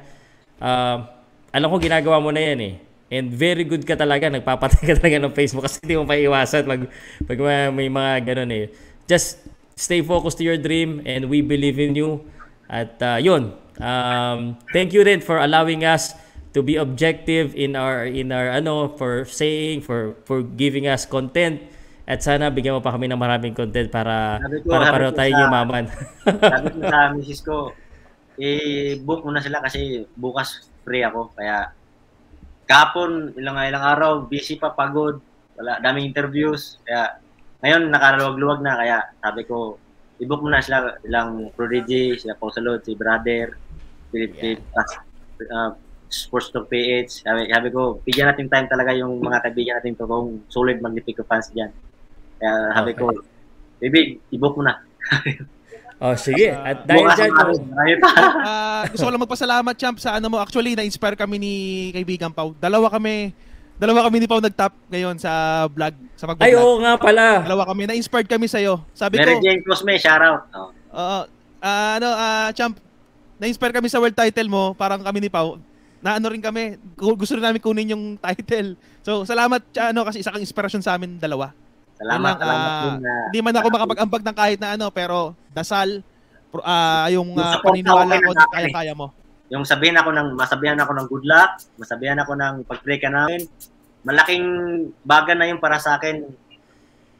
Uh, alam ko ginagawa mo na yan eh. And very good ka talaga, nagpapatay *laughs* ka talaga ng Facebook kasi hindi mo pa iwasan pag, pag may, may mga ganun eh. Just stay focused to your dream and we believe in you. At uh, yun, um, thank you rin for allowing us to be objective in our in our ano for saying for for giving us content at sana bigyan mo pa kami ng maraming content para ko, para pareho tayo yumaman. *laughs* Sabi ko sa misis ko, i-book mo na sila kasi bukas free ako. Kaya kapon, ilang ilang araw, busy pa, pagod. Wala, daming interviews. Kaya ngayon nakaluwag-luwag na. Kaya sabi ko, i-book mo na sila, ilang Prodigy, sila Pausalot, si Brother, Philip, Philip, ah, Sports Talk PH. Sabi, sabi ko, bigyan natin time talaga yung mga kaibigan natin to kung solid Magnifico fans dyan. Kaya sabi ko, baby, i-book mo na. *laughs* oh sige. At dahil dyan, pa. Ah, gusto ko lang magpasalamat, Champ, sa ano mo. Actually, na-inspire kami ni kaibigan Pau. Dalawa kami, dalawa kami ni Pau nag-top ngayon sa vlog, sa pag ay oo nga pala. Dalawa kami, na-inspired kami sa'yo. Sabi Mary ko, Jane Cosme, shout out. Oh. Oo. Ah, ano, ah, champ, na-inspire kami sa world title mo, parang kami ni Pau, na ano rin kami, gu- gusto rin namin kunin yung *laughs* title. So, salamat ano, kasi isa kang inspirasyon sa amin dalawa. Salamat, Yun lang, salamat din na Hindi man ako makapag-ambag ng kahit na ano, pero dasal, ah, yung Yung uh, paniniwala ko, kaya-kaya mo. yung sabihan ako ng masabihan ako ng good luck, masabihan ako ng pag-pray ka namin. Malaking bagay na yun para sa akin,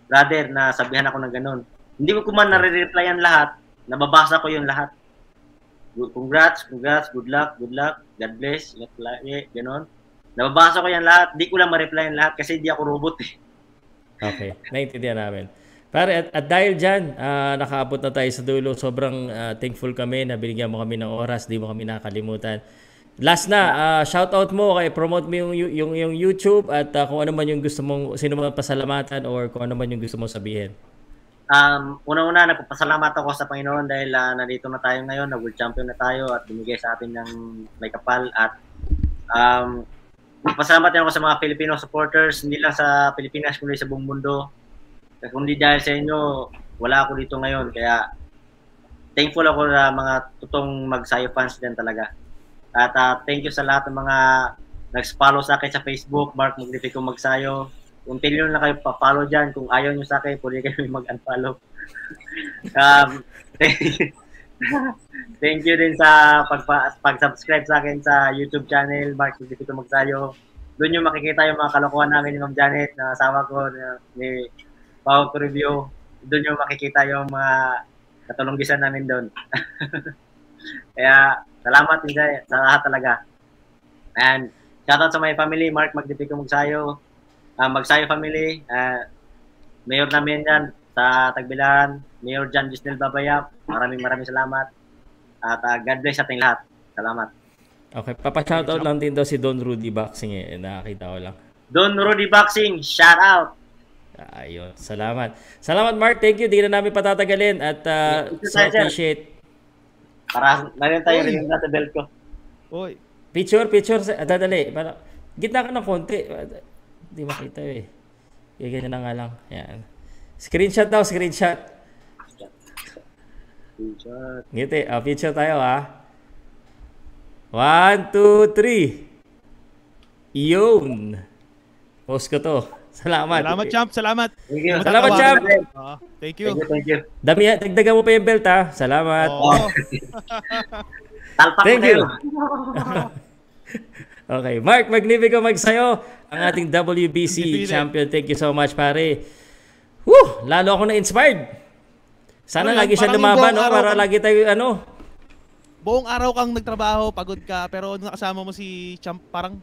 brother, na sabihan ako ng ganun. Hindi ko man nare-replyan lahat, nababasa ko yung lahat. Congrats, congrats, good luck, good luck, God bless, ingat lagi, ganun. Nababasa ko yan lahat, di ko lang ma-replyan lahat kasi di ako robot eh. Okay, naintindihan namin. Pare, at, at dahil dyan, ah, nakaabot na tayo sa dulo. Sobrang ah, thankful kami na binigyan mo kami ng oras. Di mo kami nakalimutan. Last na, ah, shout out mo kay promote mo yung, yung, yung YouTube at ah, kung ano man yung gusto mong, sino man pasalamatan or kung ano man yung gusto mong sabihin. Um, unang-una, nagpapasalamat ako sa Panginoon dahil ah, nandito na tayo ngayon, na world champion na tayo at binigay sa atin ng may kapal at um, nagpasalamat din ako sa mga Filipino supporters, hindi lang sa Pilipinas kundi sa buong mundo. Kundi dahil sa inyo, wala ako dito ngayon. Kaya thankful ako sa mga totoong magsayo fans din talaga. At ah, thank you sa lahat ng mga nag-follow sa akin sa Facebook, Mark Magnifico Magsayo. Kung pili na kayo pa-follow dyan, kung ayaw nyo sa akin, pwede kayo *laughs* mag-unfollow. um, *laughs* *laughs* din sa pagpa- pag-subscribe sa akin sa YouTube channel, Mark Magnifico Magsayo. Doon nyo makikita yung mga kalokohan namin ni Ma'am Janet, na asawa ko, na, ni Pao Review. Doon nyo makikita yung mga katulunggisan namin doon. *laughs* Kaya, salamat din sa, sa lahat talaga. And, shoutout sa my family, Mark Magnifico Magsayo, uh, Magsayo family, uh, Mayor namin yan sa Tagbilan, Mayor John Gisnel Babayap, maraming maraming salamat. At uh, God bless sa ating lahat. Salamat. Okay, papa-shoutout lang din daw si Don Rudy Boxing eh. Nakakita ko lang. Don Rudy Boxing, shout out! Ayun, salamat. Salamat Mark, thank you. Di na namin patatagalin at uh, so appreciate. Para meron tayo Uy. rin sa belt ko. Uy, Picture, picture. sa- ah, Dadali. Para, gitna ka ng konti. Hindi makita eh. Ganyan na nga lang. Yan. Screenshot daw, screenshot. Ngiti. Ah, picture tayo ha. One, two, three. Yun. Post ko to. Salamat. salamat, champ. Salamat. Thank you. Salamat, champ. Oo, thank you. Thank you, thank you. Dami, dagdagan mo pa yung belt ha. Salamat. *laughs* Talpak Thank you. *laughs* Okay, Mark Magnifico Magsayo, ang ating WBC champion. Thank you so much, pare. Woo! Lalo ako na-inspired. Sana yan, lagi siya lumaban, no? Para ka- lagi tayo, ano, Buong araw kang nagtrabaho, pagod ka, pero nung nakasama mo si champ, parang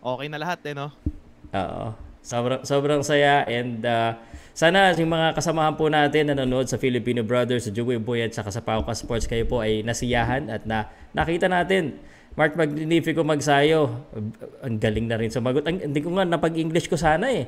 okay na lahat eh, no? Oo. Sobrang, sobrang saya and uh, sana yung mga kasamahan po natin na nanonood sa Filipino Brothers, sa Joey Boy at saka sa Pauka Sports kayo po ay nasiyahan at na nakita natin Mark Magnifico Magsayo. Ang galing na rin sumagot. Ang, hindi ko nga napag-English ko sana eh.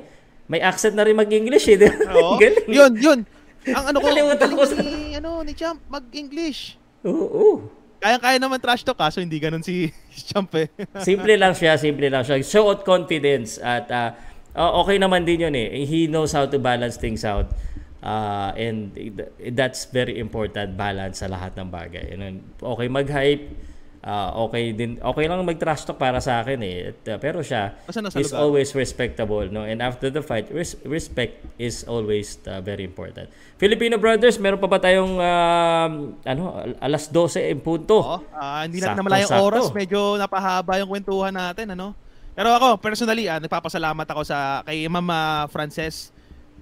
May accent na rin mag-English eh. Oo. *laughs* Galing. Yun, yun. Ang ano ko, Nakalimutan ko sa- ni, ano, ni champ, mag-English. Oo. oo. Kaya-kaya naman trash talk kaso hindi ganun si *laughs* champ eh. *laughs* Simple lang siya, simple lang siya. Show out confidence at ah, oh, okay naman din yun eh. He knows how to balance things out. Ah, and that's very important balance sa lahat ng bagay. Yun, Okay mag-hype, ah, okay din okay lang mag-trash talk para sa akin eh. At, ah, pero siya is lugar. always respectable no and after the fight res- respect is always ah, very important. Filipino brothers, meron pa ba tayong um, ano alas 12 en punto? Oo, ah, hindi Sakto, namala yung oras, medyo napahaba yung kwentuhan natin, ano? Pero ako, personally, ah, nagpapasalamat ako sa kay Mama Frances,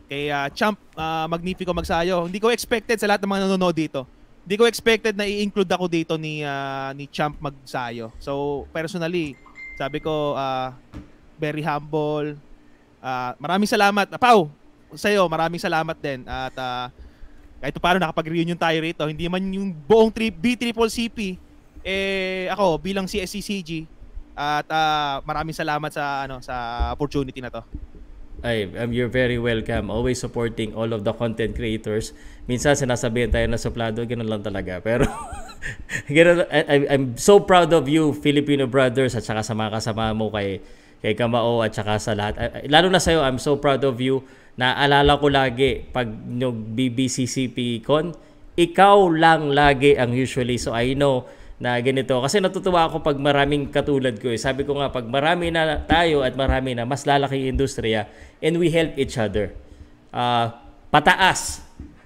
kay ah, Champ ah, Magnifico Magsayo. Hindi ko expected sa lahat ng mga nanonood dito. Hindi ko expected na i-include ako dito ni ah, ni Champ Magsayo. So, personally, sabi ko ah, very humble. Ah, maraming salamat. Pau, sa'yo, maraming salamat din. At ah, kahit pa paano nakapag-reunion tayo rito, hindi man yung buong tri- B-Triple-CP, eh, ako, bilang CSCCG, at ah, maraming salamat sa ano sa opportunity na to. Ay, um, you're very welcome. Always supporting all of the content creators. Minsan sinasabihan tayo na suplado, ganun lang talaga. Pero *laughs* ganun, I, I'm so proud of you, Filipino brothers, at saka sa mga kasama mo kay, kay Kamao at saka sa lahat. Lalo na sa'yo, I'm so proud of you. Naalala ko lagi, pag yung BBCCP con, ikaw lang lagi ang usually. So I know na ganito. Kasi natutuwa ako pag maraming katulad ko. Eh. Sabi ko nga, pag marami na tayo at marami na, mas lalaki industriya and we help each other. Uh, pataas.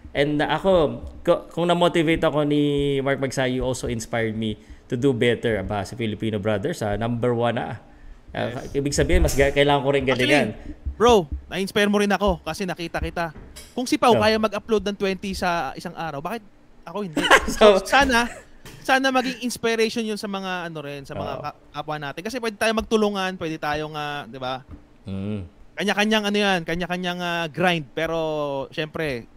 And ako, kung na-motivate ako ni Mark Magsayo, also inspired me to do better ba sa Filipino Brothers. Uh, number one na. Uh, yes. Ibig sabihin, mas kailangan ko rin galingan. Actually, bro, na-inspire mo rin ako kasi nakita kita. Kung si Pau oh. kaya mag-upload ng 20 sa isang araw, bakit ako hindi? *laughs* so, sana sana maging inspiration 'yun sa mga ano rin, sa mga oh. kapwa natin. Kasi pwede tayong magtulungan, pwede tayong uh, 'di ba? Mm. Kanya-kanyang ano 'yan, kanya-kanyang uh, grind, pero syempre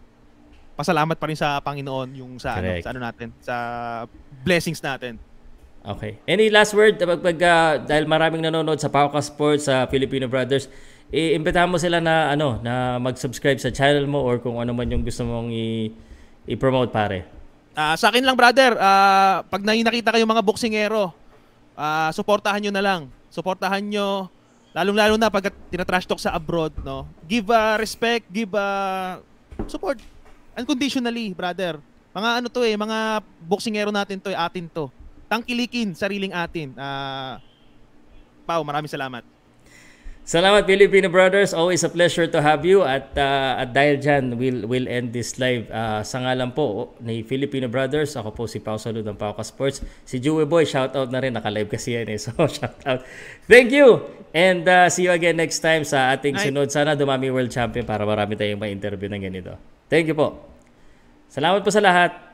pasalamat pa rin sa Panginoon yung sa ano, sa ano natin, sa blessings natin. Okay. Any last word pag, pag uh, dahil maraming nanonood sa Pauka Sports sa uh, Filipino Brothers, iimbitahan mo sila na ano na mag-subscribe sa channel mo or kung ano man yung gusto mong i- i-promote pare. Uh, sa akin lang brother, uh, pag nakita kayong mga boksingero, uh, suportahan nyo na lang. Suportahan nyo, lalong-lalo na pag tinatrash talk sa abroad, no? Give uh, respect, give uh, support. Unconditionally, brother. Mga ano to eh, mga boksingero natin to eh, atin to. Tangkilikin, sariling atin. Uh, Pao, maraming salamat. Salamat Filipino Brothers. Always a pleasure to have you. At, uh, at dahil dyan, we'll, we'll end this live uh, sa ngalan po ni Filipino Brothers. Ako po si Pao Salud ng Pauka Sports. Si Joey Boy, shout out na rin. Naka-live kasi yan eh. *laughs* So, shout out. Thank you! And uh, see you again next time sa ating sunod. Sana dumami World Champion para marami tayong ma-interview ng ganito. Thank you po. Salamat po sa lahat.